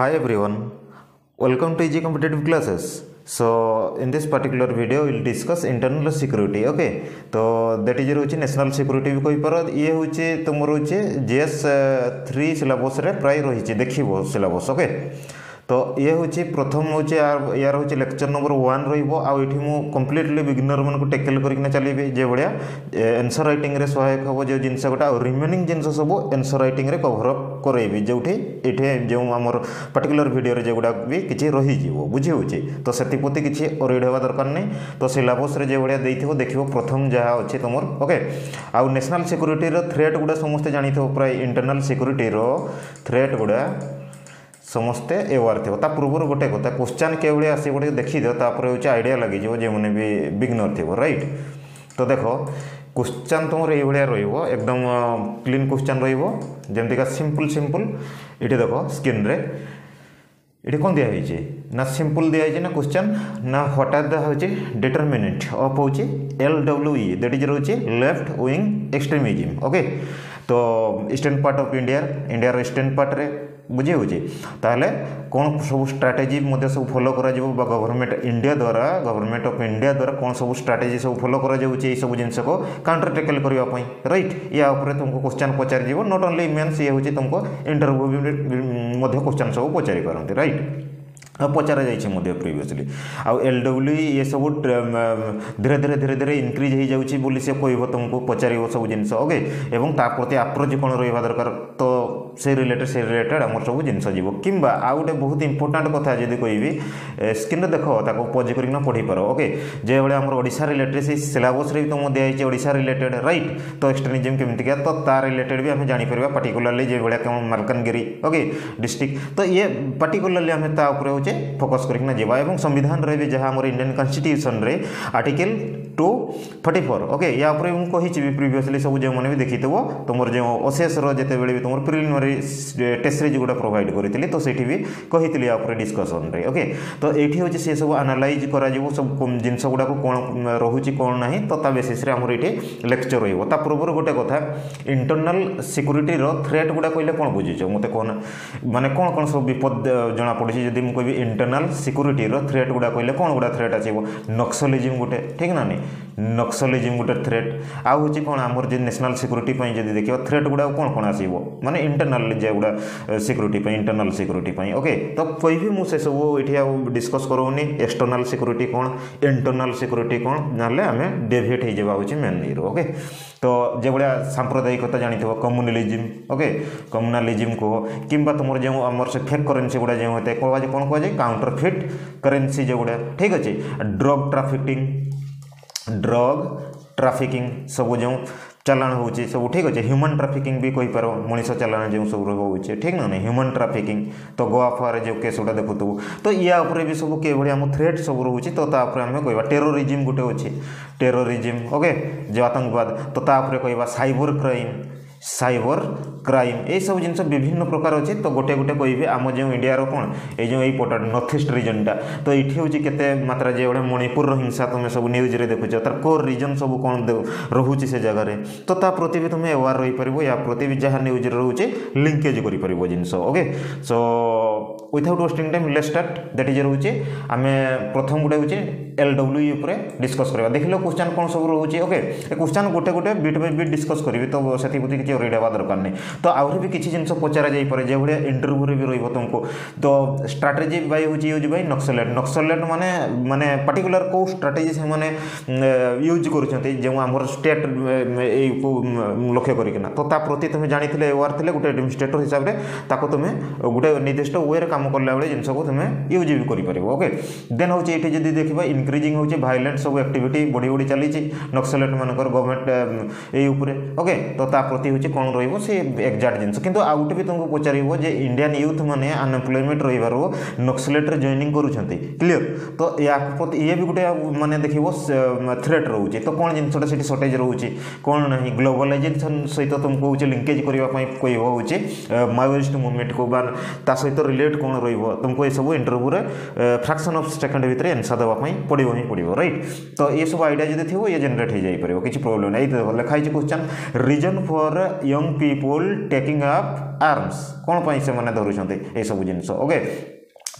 Hi everyone, welcome to Easy Competitive Classes. So in this particular video we'll discuss internal security. Okay, so that is your national security We कोई पर ये होचे तुम रोचे JS three syllabus रे प्राय रोहिचे देखिबो syllabus. Okay. तो ये हूँ प्रथम हूँ यार हूँ लेक्चर नंबर वन रोटी मुझे कम्प्लीटली विग्नर मैं टेकल करना चलिए जो भाया एनसर रईट में सहायक हम जो जिन गोटा रिमेनिंग जिनस सब एनसर रईट में कभरअप करेबी जो जो आम पर्टिकुलर भिडियो जो गुड़ाक भी किसी रही बुझे हो तो से किसी अरेड होगा दरकार नहीं तो सिलबस जो भाया दे देख प्रथम जहाँ अच्छे तुम ओके आउ नेशनल सिक्यूरीटर थ्रेट गुड़ा समस्त जानते हो प्राय इंटरनाल सिक्यूरीटर थ्रेट गुड़ा ସମସ୍ତେ ଏୱାର୍ ଥିବ ତା ପୂର୍ବରୁ ଗୋଟେ କଥା କୋଶ୍ଚିନ୍ କେଉଁଭଳି ଆସିବ ଟିକେ ଦେଖିଦିଅ ତାପରେ ହେଉଛି ଆଇଡ଼ିଆ ଲାଗିଯିବ ଯେଉଁମାନେ ବି ବିଗ୍ନର୍ ଥିବ ରାଇଟ୍ ତ ଦେଖ କୋଶ୍ଚିନ୍ ତୁମର ଏଇଭଳିଆ ରହିବ ଏକଦମ କ୍ଲିନ୍ କୋଶ୍ଚିନ୍ ରହିବ ଯେମିତିକା ସିମ୍ପଲ୍ ସିମ୍ପଲ୍ ଏଠି ଦେଖ ସ୍କିନ୍ରେ ଏଠି କ'ଣ ଦିଆହେଇଛି ନା ସିମ୍ପଲ୍ ଦିଆହେଇଛି ନା କୋଶ୍ଚିନ୍ ନା ହଠାତ୍ ହେଉଛି ଡିଟରମିନେଟ୍ ଅଫ୍ ହେଉଛି L W E that is ରହୁଛି ଲେଫ୍ଟ ୱିଙ୍ଗ ଏକ୍ସଟ୍ରିମିଜିମ୍ ଓକେ ତ ଇଷ୍ଟର୍ଣ୍ଣ ପାର୍ଟ ଅଫ୍ ଇଣ୍ଡିଆ ଇଣ୍ଡିଆର ଇଷ୍ଟର୍ଣ୍ଣ ପାର୍ଟରେ बुझे ताले कौन सब स्ट्राटेजी सब फलो कर गवर्नमेंट इंडिया द्वारा गवर्नमेंट अफ इंडिया द्वारा कौन सब स्ट्राटेजी सब फलो कर सब जिनस को काउंटर टेकल करने रईट या तुमको क्वेश्चन पचार नट ओनली मेन्स ये हूँ तुमको इंटरव्यू भी क्वेश्चन सब पचारि पारती रईट पचार जाए प्रिवियसली आउ एल डब्ल्यू ये सब धीरे धीरे धीरे धीरे इनक्रिज हो जाए कह तुमको पचार सब जिनस ओके प्रति आप्रोच कौन रहा दरकार तो से रिलेटेड से रिलेटेड आम सब जिन जीव कि आउ गए बहुत इंपोर्टाट कथ जी कह स्क्रीन में देख ताक पजि करना पढ़ी पार ओके जो भाई ओडा रिलेटेड से सिलबस भी तुम दिखाई ओडा रिलेटेड रईट तो एक्सट्रेनिजम के तो रिलेटेड भी आम जापर पार्टिकुलाली जो भाग मलकानगिरी ओके डिस्ट्रिक्ट तो ये पार्टिकुलाली आम हूँ फोकस करना जावा और संविधान रही जहाँ इंडियान कन्स्टिट्यूशन रे article two forty four okay या मुझे कही प्रिवियसली सब जो मैंने भी देखी थोड़ा तुम जो अशेष रेत तुम प्रिलिमरी টেস্টরে যেগুলো প্রোভাইড করে তো সেটি বি কে উপরে ডিসকসনরে ওকে তো এটি হচ্ছে সে সব আনালাইজ করা সব জিনিসগুলা কোণ রয়েছে কোণ না তো তা বেসিসে আমার এটি লেকচর রহব তা পূর্বর গোটে কথা ইন্টরনাল সিকুরিটির থ্রেট গুড়া কহিলে কোণ বুঝুছ মতো কোণ মানে কোণ কোণ সব বিপদ জনাপড়ছে যদি মু কবি ইন্টরনাল সিকুরিটির থ্রেট গুড়া কহিলে কোণ গুড়া থ্রেট আসব নক্সলিজম গোটে ঠিক না নি নক্সলিজম গোটে থ্রেট আউ হচ্ছে কোণ আমার যে ন্যাশনাল সিকুরিটি যদি দেখবা থ্রেট গুড়া কোণ কোণ আসব মানে ইন্টরনাল एक्सटर्नाल जेगुड़ा सिक्यूरीटी इंटरनाल सिक्यूरीटी ओके तो कहि मुझे सब इटी डिस्कस करूँ एक्सटर्नाल सिक्यूरीटी कौन इंटरनाल सिक्यूरीटी कौन ना आम डेभेट हो जावा मेन ये ओके तो जो भाया सांप्रदायिकता जान थो कम्युनलीजिम ओके कम्युनालीजिम कह कि तुम जो आम से फेक करेन्सी गुड़ा जो होते कह कौन कह काउंटर फिट करेन्सी जोगुड़ा ठीक अच्छे ड्रग ट्राफिकिंग ड्रग ट्राफिकिंग सब जो ଚାଲାଣ ହେଉଛି ସବୁ ଠିକ୍ ଅଛି ହ୍ୟୁମାନ୍ ଟ୍ରାଫିକିଂ ବି କହିପାର ମଣିଷ ଚାଲାଣ ଯେଉଁ ସବୁ ହେଉଛି ଠିକ୍ ନା ନାହିଁ ହ୍ୟୁମାନ୍ ଟ୍ରାଫିକିଂ ତ ଗୋଆ ଫୁଆରେ ଯେଉଁ କେସ୍ ଗୁଡ଼ା ଦେଖୁଥିବୁ ତ ୟା ଉପରେ ବି ସବୁ କିଭଳି ଆମ ଥ୍ରେଟ୍ ସବୁ ରହୁଛି ତ ତା ଉପରେ ଆମେ କହିବା ଟେରୋରିଜିମ୍ ଗୋଟେ ଅଛି ଟେରୋରିଜିମ୍ ଓକେ ଯେଉଁ ଆତଙ୍କବାଦ ତ ତା ଉପରେ କହିବା ସାଇବର କ୍ରାଇମ୍ ସାଇବର କ୍ରାଇମ୍ ଏଇସବୁ ଜିନିଷ ବିଭିନ୍ନ ପ୍ରକାର ଅଛି ତ ଗୋଟେ ଗୋଟେ କହିବି ଆମ ଯେଉଁ ଇଣ୍ଡିଆର କ'ଣ ଏଇ ଯେଉଁ ଏଇ ପଟା ନର୍ଥ ଇଷ୍ଟ ରିଜନ୍ଟା ତ ଏଇଠି ହେଉଛି କେତେ ମାତ୍ରା ଯେଉଁଭଳିଆ ମଣିପୁରର ହିଂସା ତୁମେ ସବୁ ନ୍ୟୁଜ୍ରେ ଦେଖୁଛ ତାର କୋର୍ ରିଜନ୍ ସବୁ କ'ଣ ରହୁଛି ସେ ଜାଗାରେ ତ ତା ପ୍ରତି ବି ତୁମେ ଆୱାର୍ ରହିପାରିବ ୟା ପ୍ରତି ବି ଯାହା ନ୍ୟୁଜ୍ରେ ରହୁଛି ଲିଙ୍କେଜ୍ କରିପାରିବ ଜିନିଷ okay so without wasting time let start that is ରହୁଛି ଆମେ ପ୍ରଥମ ଗୋଟେ ହେଉଛି ଏଲ୍ ଡବ୍ଲ୍ୟୁ ଇ ଉପରେ ଡିସ୍କସ୍ କରିବା ଦେଖିଲ କ୍ୱେଶ୍ଚନ୍ କ'ଣ ସବୁ ରହୁଛି ଓକେ ଏ କ୍ୱେଶ୍ଚନ୍ ଗୋଟେ ଗୋଟେ ବିଟ୍ ବାଇ ବିଟ୍ ଡିସ୍କସ୍ କରିବି ତ ସେଥିପ୍ରତି କିଛି ଅରେଡ୍ ହେବା ଦରକାର ନାହିଁ ତ ଆହୁରି ବି କିଛି ଜିନିଷ ପଚରା ଯାଇପାରେ ଯେଭଳିଆ ଇଣ୍ଟରଭ୍ୟୁରେ ବି ରହିବ ତୁମକୁ ତ ଷ୍ଟ୍ରାଟେଜି ବାଇ ହେଉଛି ୟୁଜ୍ ବାଇ ନକ୍ସଲେଟ୍ ନକ୍ସଲେଟ୍ ମାନେ ମାନେ ପାର୍ଟିକୁଲାର କେଉଁ ଷ୍ଟ୍ରାଟେଜି ସେମାନେ ୟୁଜ୍ କରୁଛନ୍ତି ଯେଉଁ ଆମର ଷ୍ଟେଟ୍ ଏଇକୁ ଲକ୍ଷ୍ୟ କରିକିନା ତ ତା ପ୍ରତି ତୁମେ ଜାଣିଥିଲେ ଆୱାର୍ ଥିଲେ ଗୋଟେ ଆଡ଼ମିନିଷ୍ଟ୍ରେଟର ହିସାବରେ ତାକୁ ତୁମେ ଗୋଟେ ନିର୍ଦ୍ଦିଷ୍ଟ ୱେରେ কাম কলা বেড়ে জিনিসকে তুমি ইউজ বি করে ওকে দেন হচ্ছে এটি যদি দেখবা ইনক্রিজিং হচ্ছে ভাইলেন্ট সব আক্টিভিটি বড়ি বড়ি চালিছে নক্সলেট মানুষ গভর্নমেন্ট এই উপরে ওকে তো তা প্রতি হচ্ছে কম রহব সে একজাক্ট জিনিস কিন্তু আউ গোটে বি তোমাকে পচারিব যে ইন্ডিয়ান ইউথ মানে আনএমপ্লয়মেন্ট রহবার নক্সলেটরে জয়নিং করছেন ক্লিয়ার তো ইয়া প্রতি ইয়ে বি গোটে মানে দেখব থ্রেট রয়েছে তো কোণ জিনিসটা সেটি সর্টেজ রয়েছে কোণ না গ্লোবালাইজেসন সহ তুমি হচ্ছে লিঙ্কেজ করা কহব হচ্ছে মাওয়িষ্ট মুভমেন্ট কু বা তা সহ রিলেট କ'ଣ ରହିବ ତୁମକୁ ଏସବୁ ଇଣ୍ଟରଭ୍ୟୁରେ ଫ୍ରାକ୍ସନ୍ ଅଫ୍ ସେକେଣ୍ଡ ଭିତରେ ଆନ୍ସର୍ ଦେବା ପାଇଁ ପଡ଼ିବ ହିଁ ପଡ଼ିବ ରାଇଟ୍ ତ ଏସବୁ ଆଇଡ଼ିଆ ଯଦି ଥିବ ଇଏ ଜେନେରେଟ୍ ହେଇଯାଇପାରିବ କିଛି ପ୍ରୋବ୍ଲେମ୍ ନାହିଁ ଏଇ ଲେଖା ହେଇଛି question reason for young people taking up arms କ'ଣ ପାଇଁ ସେମାନେ ଧରୁଛନ୍ତି ଏସବୁ ଜିନିଷ ଓକେ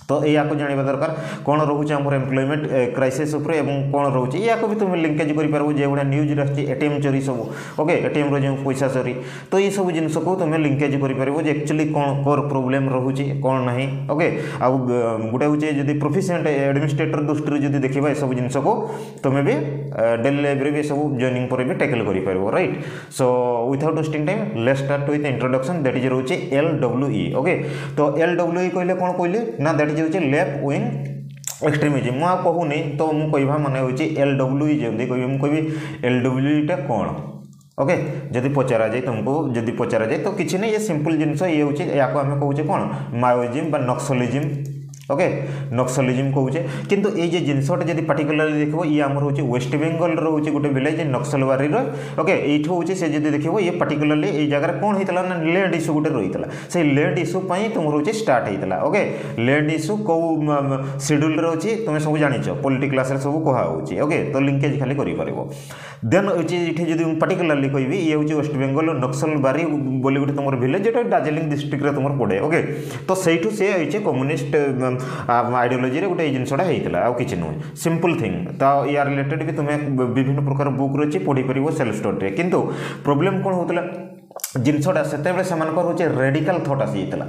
तो या जाना दरकार कौन रोचे आम एम्प्लयमेंट क्राइसीस कौन रोचे या भी तुम लिंकेज करूज न्यूज एटीएम चोरी सब ओके एटीएम रो जो पैसा चोरी तो ये सब जिनस को तुम लिंकेज कर एक्चुअली कौन कौर प्रोब्लेम रोचे कौन ना ओके आउ गोटे हूँ जब प्रोफिसीएंट एडमिनिस्ट्रेटर दृष्टि जब देखा सब जिनस को भी डेली लाइफ भी सब जॉइनिंग पर भी टैकल कर right so without wasting time let start with introduction that is रोचे एल डब्ल्यू ओके तो एल डब्ल्यू कहे कौन कहले ना दैट ये हूँ लेफ्ट विंग एक्सट्रीमिज मुहनी तो मुझे मन हो एल डब्ल्यू जमी कह कहि एल डब्ल्यूटा कौन ओके जदि पचार जाए तुमको जदि पचार जाए तो किसी नहीं सीम्पल जिनस ये हूँ या कौन मायोजिम नक्सलिजिम ओके नक्सलीजम कहे कि ये जिनसटे जब पार्टिकुला देखो ये आम हो वेस्ट बेंगल रोचे गोटे भिलेज नक्सलवारी ओके ये हूँ से जब देख ये पार्टिकुला जगह कौन होता ना लैंड इश्यू गोटे रही है से लैंड इश्यू तुम हूँ स्टार्ट होता ओके लैंड इश्यू कौ सेड्यूल अच्छे तुम्हें सब जान पॉलीटिक क्लास सब कहा ओके तो लिंकेज खाली कर देन ये जब पार्टिकुलाली कह हूँ वेस्ट बेंगल नक्सल बारी बोली गोटे तुम भिलेज जो दार्जिलिंग डिस्ट्रिक्ट तुम पड़े ओके तो सही से कम्युनिस्ट ଆଇଡ଼ିଓଲୋଜିରେ ଗୋଟେ ଏଇ ଜିନିଷଟା ହେଇଥିଲା ଆଉ କିଛି ନୁହେଁ ସିମ୍ପଲ୍ ଥିଙ୍ଗ ତ ୟା ରିଲେଟେଡ଼୍ ବି ତୁମେ ବିଭିନ୍ନ ପ୍ରକାର ବୁକ୍ ରହିଛି ପଢ଼ିପାରିବ ସେଲ୍ଫ ଷ୍ଟଡ଼ିରେ କିନ୍ତୁ ପ୍ରୋବ୍ଲେମ୍ କ'ଣ ହେଉଥିଲା ଜିନିଷଟା ସେତେବେଳେ ସେମାନଙ୍କର ହେଉଛି ରେଡିକାଲ ଥଟ୍ ଆସିଯାଇଥିଲା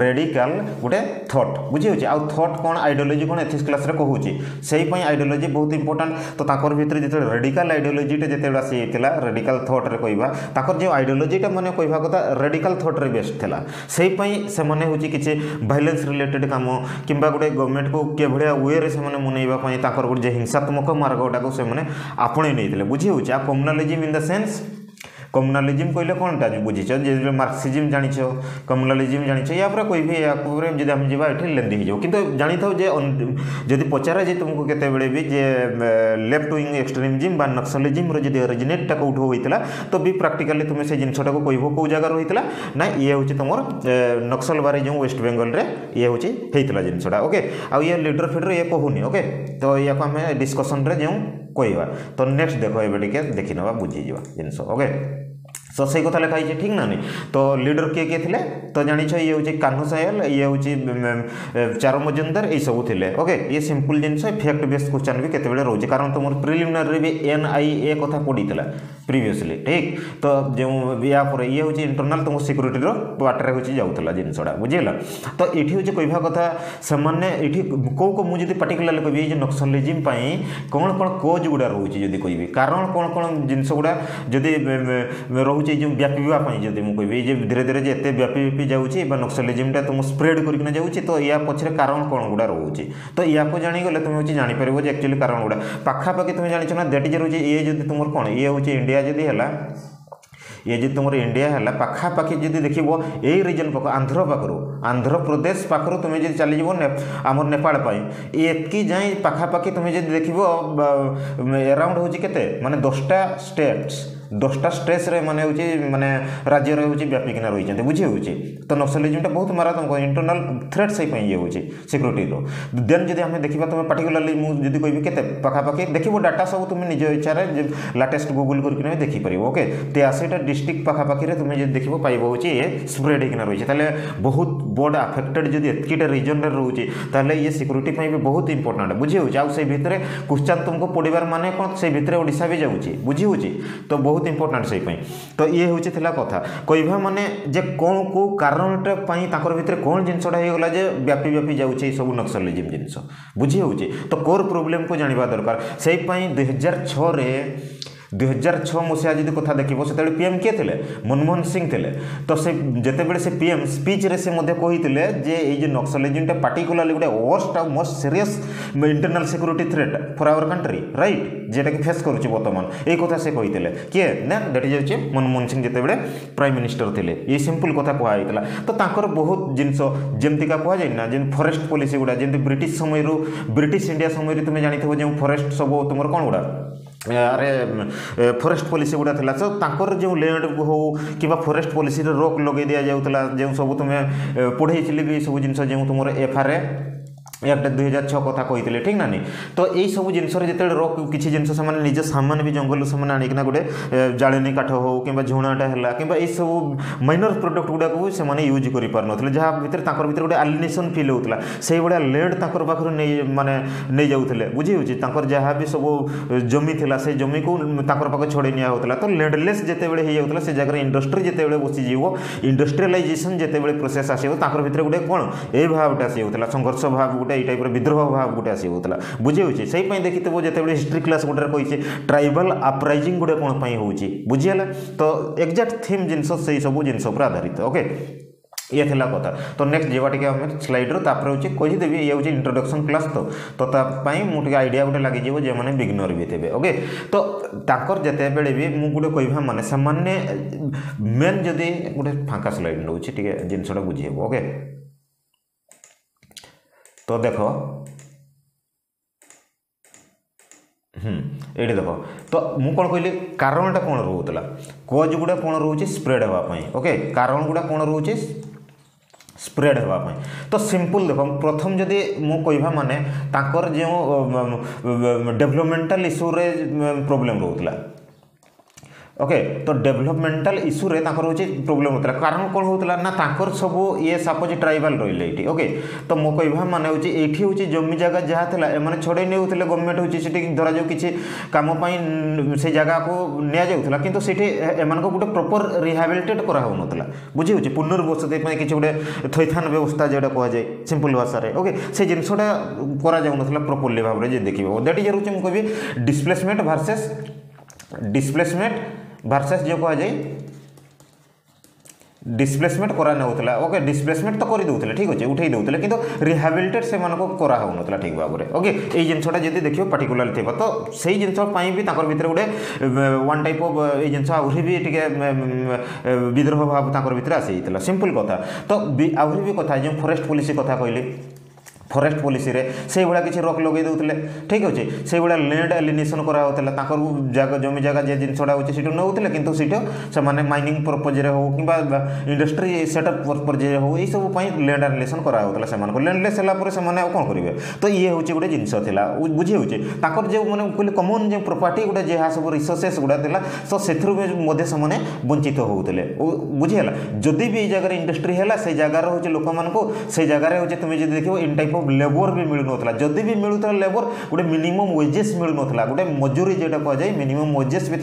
ରେଡିକାଲ ଗୋଟେ ଥଟ୍ ବୁଝିହେଉଛି ଆଉ ଥଟ୍ କ'ଣ ଆଇଡ଼ିଓଲୋଜି କ'ଣ ଏଥିକ୍ସ କ୍ଲାସ୍ରେ କହୁଛି ସେଇ ପାଇଁ ଆଇଡ଼ିଓଲୋଜି ବହୁତ ଇମ୍ପୋର୍ଟାଣ୍ଟ ତ ତାଙ୍କର ଭିତରେ ଯେତେବେଳେ ରେଡିକାଲ ଆଇଡ଼ିଓଲୋଜିଟା ଯେତେବେଳେ ଆସିଯାଇଥିଲା ରେଡିକାଲ ଥଟ୍ରେ କହିବା ତାଙ୍କର ଯେଉଁ ଆଇଡ଼ିଓଲୋଜିଟା ମାନେ କହିବା କଥା ରେଡିକାଲ ଥଟ୍ରେ ବେଷ୍ଟ ଥିଲା ସେଇ ପାଇଁ ସେମାନେ ହେଉଛି କିଛି ଭାଇଲେନ୍ସ ରିଲେଟେଡ଼ କାମ କିମ୍ବା ଗୋଟେ ଗଭର୍ଣ୍ଣମେଣ୍ଟକୁ କିଭଳିଆ ୱେରେ ସେମାନେ ମୁନେଇବା ପାଇଁ ତାଙ୍କର ଗୋଟେ ଯେ ହିଂସାତ୍ମକ ମାର୍ଗଟାକୁ ସେମାନେ ଆପଣେଇ ନେଇଥିଲେ ବୁଝିହେଉଛି ଆଉ କମ୍ୟୁନାଲୋଜି ଇନ୍ ଦ ସେନ୍ସ कम्युनालीजिम कहले कौन टाइम बुझीच जो मार्क्सीजिम जान कम्युनालीजिम जाच या पर कह जब आम जाठ लेंदी हो कि जाई थो जदि पचारा जी तुमको केत लेफ्ट विंग एक्सट्रीमजिम नक्सलिजिम जब अरिजिनेटा कौट होता तो भी प्राक्टिकाली तुम्हें से जिनटा को कह कौ जगह रही है ना ये हूँ तुम नक्सलवारी जो वेस्ट बेंगल ये हूँ होता जिनसा ओके आउ ये लिडर फिडर ये कहूनी ओके तो या को हमें डिस्कसन जो कह तो नेक्स्ट देखो ये टी देखने बुझीजा जिनस ओके তো সেই কথা লেখা হয়েছে ঠিক না নি তো লিডর কে কে লে তো জাঁচ ইয়ে হচ্ছে কাহ্নু সায়াল ইয়ে হচ্ছে চারু মজুমদার এইসব লে ওকে ইয়ে সিম্পল জিনিস ফ্যাক্ট বেস কোশ্চেন বি কেতবে রয়েছে কারণ তোমার প্রিলিমিনারি বি এনআইএ কথা পড়ি प्रिवियसली ठीक तो जो या पर ये हूँ इंटरनाल तुम सिक्यूरीटर वाटर हूँ जाऊला जिनसा बुझेगा तो ये हूँ कह कथा से कौ कौ मुझे पार्टिकुला कह नक्सलिजिम कौन कौन कोज गुड़ा रोचे जी कह कारण कौन कौन जिनस गुड़ा जदि रोच व्यापी कह धीरे धीरे एत व्यापी व्यापी जाऊँगी नक्सलिजिमटा तुम स्प्रेड करना जाऊँच तो या पचरे कारण कौन गुड़ा रोच तो या जागले तुम्हें जापर जो एक्चुअली कारण गुड़ा पाखापाखि तुम्हें जाचना दैट इज रोचे ये तुम कौन ये हूँ ଇଣ୍ଡିଆ ଯଦି ହେଲା ଇଏ ଯଦି ତୁମର ଇଣ୍ଡିଆ ହେଲା ପାଖାପାଖି ଯଦି ଦେଖିବ ଏଇ ରିଜନ୍ ପାଖ ଆନ୍ଧ୍ର ପାଖରୁ ଆନ୍ଧ୍ରପ୍ରଦେଶ ପାଖରୁ ତୁମେ ଯଦି ଚାଲିଯିବ ଆମର ନେପାଳ ପାଇଁ ଏତିକି ଯାଇ ପାଖାପାଖି ତୁମେ ଯଦି ଦେଖିବ ଏରାଉଣ୍ଡ ହେଉଛି କେତେ ମାନେ ଦଶଟା ଷ୍ଟେଟ୍ସ दसटा स्ट्रेस मैंने मानने राज्य होपिकिना रही बुझे हो तो नक्सलिजमटा बहुत मारात्मक इंटरनाल थ्रेड से सिक्यूरी तो देन जब आम देखा तुम पार्टिकुलाली मुझे कहते के पाखापाखी देख डाटा सब तुम निज इच्छा लाटेस्ट गुगुल करके देखिपर ओके तेसटा डिस्ट्रिक्ट पाखापाखि तुम्हें देखो पाइब हो स्प्रेड होना रही है बहुत बड़ आफेक्टेड जो एतकीटा रिजन में रोज तेल ये सिक्यूरी भी बहुत इंपोर्टाट बुझे आई भितर क्वेश्चन तुमको पड़ेगा मान कौन से भितर ओडा भी जाऊँच बुझे तो बहुत बहुत इंपोर्टां से तो ये हूँ थी कथ कह मैंने कौन कौ कारण भितर कौन जिनसाईगला व्यापी व्यापी जा सब नक्सलिजिम जिन बुझी हो तो कोर प्रोब्लेम को जानवा दरकार से दुई हजार छः ଦୁଇହଜାର ଛଅ ମସିହା ଯଦି କଥା ଦେଖିବ ସେତେବେଳେ ପିଏମ୍ କିଏ ଥିଲେ ମନମୋହନ ସିଂ ଥିଲେ ତ ସେ ଯେତେବେଳେ ସେ ପିଏମ୍ ସ୍ପିଚ୍ରେ ସେ ମଧ୍ୟ କହିଥିଲେ ଯେ ଏଇ ଯେ ନକ୍ସଲିଜିମ୍ଟା ପାର୍ଟିକୁଲାର୍ଲି ଗୋଟେ ୱର୍ଷ୍ଟ ଆଉ most serious internal security threat for our country right ଯେଉଁଟାକି ଫେସ୍ କରୁଛି ବର୍ତ୍ତମାନ ଏଇ କଥା ସେ କହିଥିଲେ କିଏ ନା ଦେଟି ଯାଉଛି ମନମୋହନ ସିଂ ଯେତେବେଳେ ପ୍ରାଇମ୍ ମିନିଷ୍ଟର ଥିଲେ ଏଇ ସିମ୍ପୁଲ୍ କଥା କୁହାଯାଇଥିଲା ତ ତାଙ୍କର ବହୁତ ଜିନିଷ ଯେମିତିକା କୁହାଯାଏ ନା ଯେମିତି ଫରେଷ୍ଟ ପଲିସି ଗୁଡ଼ା ଯେମିତି ବ୍ରିଟିଶ ସମୟରୁ ବ୍ରିଟିଶ ଇଣ୍ଡିଆ ସମୟରେ ତୁମେ ଜାଣିଥିବ ଯେଉଁ ଫରେଷ୍ଟ ସବୁ ତୁମର କ'ଣ ଗୁଡ଼ା ଆରେ ଫରେଷ୍ଟ ପଲିସି ଗୁଡ଼ା ଥିଲା ତ ତାଙ୍କର ଯେଉଁ ଲେଆଉଟ୍କୁ ହେଉ କିମ୍ବା ଫରେଷ୍ଟ ପଲିସିରେ ରୋକ୍ ଲଗାଇ ଦିଆଯାଉଥିଲା ଯେଉଁ ସବୁ ତୁମେ ପଢ଼େଇଥିଲି ବି ସବୁ ଜିନିଷ ଯେଉଁ ତୁମର ଏଫ୍ ଆର୍ ଏ एकटा 2006 কথা কইতেলে ঠিক নানি তো এই সব জিনসর জেত রক কিছি জিনসর সামনে নিজ সামান বি জঙ্গল সামনে আনিক না গুডে জালে নি কাঠো হো কিবা ঝুনাটা হেলা কিবা এই সব মাইনর প্রোডাক্ট গুডা কো সে মানে ইউজ করি পারন তলে যাহা ভিতর তাকর ভিতর অলাইনেশন ফিল होतলা সেই বড়া লেড তাকর পাকর নে মানে নে যাওতলে বুঝিউ জি তাকর যাহা বি সব জমি থিলা সেই জমি কো তাকর পাক ছাড়ে নিয়া होतলা তো লেডলেস জেতে বળે হই होतলা সেই জাগা ইন্ডাস্ট্রি জেতে বળે বসি জিও ইন্ডাস্ট্রিয়লাইজেশন জেতে বળે প্রসেস আসেও তাকর ভিতর গুডে কোন এই ভাবটা আসে होतলা সংঘাত ভাব गोटे ये टाइप विद्रोह भाव गोटे आस होता बुझे से हीपाई देखी थोड़े हिस्ट्री क्लास गुटे कही ट्राइबाल आप्राइजिंग गुटे कौन पर हो बुझीगला तो एक्जाक्ट थीम जिन सब जिन आधारित ओके ये थी कथा तो नेक्स्ट जी टे स्लाइड रुपये कहीदेवी ये हूँ इंट्रोडक्शन क्लास तो तो मुझे आईडिया गोटे लगे जो मैंने बिग्नर भी थे ओके तो ताकर जितेबले भी मुझे गोटे कह मैंने से मेन जदि गोटे फाका स्लैड नौ जिनसटा बुझे ओके তো দেখো হুম ଏଇଠି ଦେଖ ତ ମୁଁ କ'ଣ କହିଲି କାରଣଟା କ'ଣ ରହୁଥିଲା କୋଜ୍ ଗୁଡ଼ା କ'ଣ ରହୁଛି ସ୍ପ୍ରେଡ୍ ହେବା ପାଇଁ ଓକେ କାରଣ ଗୁଡ଼ା କ'ଣ ରହୁଛି ସ୍ପ୍ରେଡ୍ ହେବା ପାଇଁ ତ ସିମ୍ପଲ୍ ଦେଖ ପ୍ରଥମ ଯଦି ମୁଁ କହିବା ମାନେ ତାଙ୍କର ଯେଉଁ ଡେଭଲପମେଣ୍ଟାଲ ଇସ୍ୟୁରେ ପ୍ରୋବ୍ଲେମ୍ ରହୁଥିଲା ଓକେ ତ ଡେଭଲପମେଣ୍ଟାଲ ଇସ୍ୟୁରେ ତାଙ୍କର ହେଉଛି ପ୍ରୋବ୍ଲେମ୍ ହେଉଥିଲା କାରଣ କ'ଣ ହେଉଥିଲା ନା ତାଙ୍କର ସବୁ ଇଏ ସାପୋଜି ଟ୍ରାଇବାଲ ରହିଲେ ଏଇଠି ଓକେ ତ ମୋ କହିବା ମାନେ ହେଉଛି ଏଇଠି ହେଉଛି ଜମି ଜାଗା ଯାହା ଥିଲା ଏମାନେ ଛଡ଼େଇ ନେଉଥିଲେ ଗଭର୍ଣ୍ଣମେଣ୍ଟ ହେଉଛି ସେଠି ଧରାଯାଉ କିଛି କାମ ପାଇଁ ସେ ଜାଗାକୁ ନିଆଯାଉଥିଲା କିନ୍ତୁ ସେଠି ଏମାନଙ୍କୁ ଗୋଟେ ପ୍ରପର ରିହାବିଲିଟେଟ୍ କରାହେଉନଥିଲା ବୁଝି ହେଉଛି ପୁନର୍ବସତି ପାଇଁ କିଛି ଗୋଟେ ଥଇଥାନ ବ୍ୟବସ୍ଥା ଯେଉଁଟା କୁହାଯାଏ ସିମ୍ପଲ୍ ଭାଷାରେ ଓକେ ସେ ଜିନିଷଟା କରାଯାଉନଥିଲା ପ୍ରପରଲି ଭାବରେ ଯିଏ ଦେଖିବ ଦ୍ୟାଟ୍ ଇଜ୍ ହେଉଛି ମୁଁ କହିବି ଡିସପ୍ଲେସମେଣ୍ଟ ଭର୍ସେସ୍ ଡିସପ୍ଲେସମେଣ୍ଟ ଭର୍ସେସ୍ ଯେଉଁ କୁହାଯାଏ ডিসপ্লেসমেন্ট করা নেওয়া ওকে ডিসপ্লেসমেন্ট তো করে দেউলে ঠিক আছে উঠাই দেউলে কিন্তু রিহাবিলিটেট সে করা হোন ঠিক ভাবে ওকে এই জিনিসটা যদি দেখবে পার্টিকুলার থিব তো সেই জিনিস বি তাঁর ভিতরে গোটে ওয়ান টাইপ অফ এই জিনিস আহরি বি টিকি বিদ্রোহ ভাব তাঁর ভিতরে আসি যাই সিম্পল কথা তো আহরি বি কথা যে ফরেস্ট পলিসি কথা কহিলি फरेस्ट पॉलिसी रे से भाया किसी रक लगे दूसरे ठीक अच्छे से भाया लैंड एलिनेसन कराला जगह जमी जगह जे जिन गुड़ा हो नौते कि माइनिंग पर्पजे हो कि इंडस्ट्री सेटअप पर्पजे हो सब लैंड एलिनेसन कराला से लैंडलेस है से कौन करेंगे तो ये हूँ गोटे जिनसा बुझे हो मैंने कहे कमन जो प्रपर्ट गोटे जहाँ सब रिसोर्सेस गुड़ा था तो से मैंने वंचित होते बुझेगा जदि भी जगह इंडस्ट्री है जगार हूँ लोक मूँ से जगार हूँ तुम्हें देख इन टाइप लेबर भी मिलू ना जदि भी मिलूता लेबर गोटे मिनिमम वेजेस ना गोटे मजूरी जोटा कह मिनिमम वेजेस भी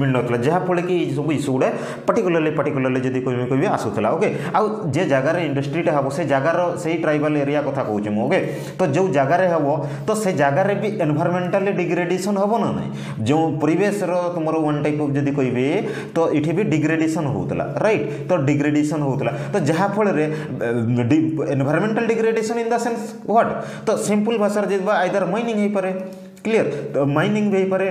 मिलूनता जहाँफल कि सब इश्यू गुड़े पर्टिकुलाली पर्टिकुलाली जब कहीं कह आसूला ओके आउ जे जगार इंडस्ट्रीटा हम से जगार से ही ट्राइबाल एरिया कथ कौ ओके तो जो जगार हे तो से जगार भी एनभारमेंटाली डिग्रेडेसन हम ना ना जो परेशर तुम वन टाइप जी जब कह तो ये भी डिग्रेडेसन होता रईट तो डिग्रेडेसन होता तो जहाँ फल environmental degradation in the sense what तो सिंपल भाषा जिस बा आइदर माइनिंग है पर क्लियर तो माइनिंग भी हो पर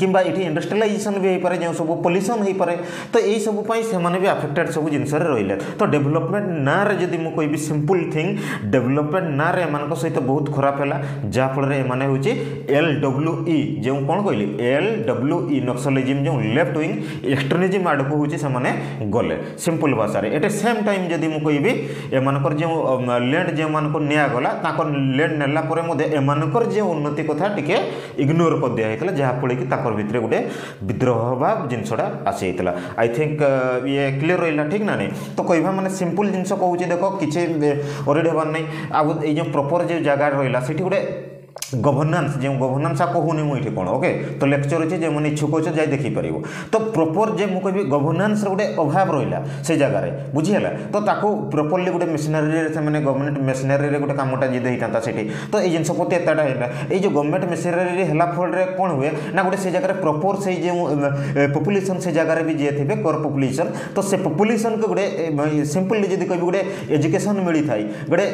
কিংবা এটি ইন্ডস্ট্রিয়ালাইজেসন বি হয়েপরে যে সব পলিউশন হয়েপরে তো এই সব সেমানে বি আফেক্টেড সব জিনিসের রহলে তো ডেভেলপমেন্ট নাঁরে যদি মু কবি সিম্পল থিং ডেভেলপমেন্ট নাঁরে এমান সহিত বহুত খারাপ হল যাফলের এমানে হচ্ছে এল ডব্লু ই যে কোণ কহিলি এল ডব্লু ই নক্সলিজম যে লেফট উইং এক্সট্রিমিজম আড়ক হচ্ছে সেমানে গলে সিম্পল ভাষায় এটা সেম টাইম যদি মু কবি এমানকর যে ল্যান্ড যে নিয়াগলা তাঁর ল্যান্ড নেলা পরে মধ্যে এমানকর যে উন্নতি কথা টিকে ইগনোর করে দিয়া হয়েছিল যাফলে কি ତାଙ୍କର ଭିତରେ ଗୋଟେ ବିଦ୍ରୋହ ଭାବ ଜିନିଷଟା ଆସିଯାଇଥିଲା ଆଇ ଥିଙ୍କ ଇଏ କ୍ଲିଅର ରହିଲା ଠିକ୍ ନା ନାହିଁ ତ କହିବା ମାନେ ସିମ୍ପଲ୍ ଜିନିଷ କହୁଛି ଦେଖ କିଛି ଓରେଡ଼ ହେବାର ନାହିଁ ଆଉ ଏଇ ଯେଉଁ ପ୍ରପର୍ ଯେଉଁ ଜାଗା ରହିଲା ସେଠି ଗୋଟେ गवर्नान्स जो गवर्नान्स कहूनि मुझे कौन ओके तो लेक्चर अच्छे जो मैंने इच्छुक अच्छे जाए देखिपर तो प्रपर जे मुझे कहि गवर्नान्स गोटे अभाव रहा से जगार बुझीगला तो प्रपरली गोटे मेसनारी से गवर्नमेंट मेसनारी गोटे कमटा जी तो ये जिनस प्रति एतटा होगा ये गवर्नमेंट मेसनारी फल से जगह प्रपर से जो पपुलेसन से जगार भी जी थे कर पपुलेसन तो से पपुलेसन को गोटे सिंपली मिलता है गोटे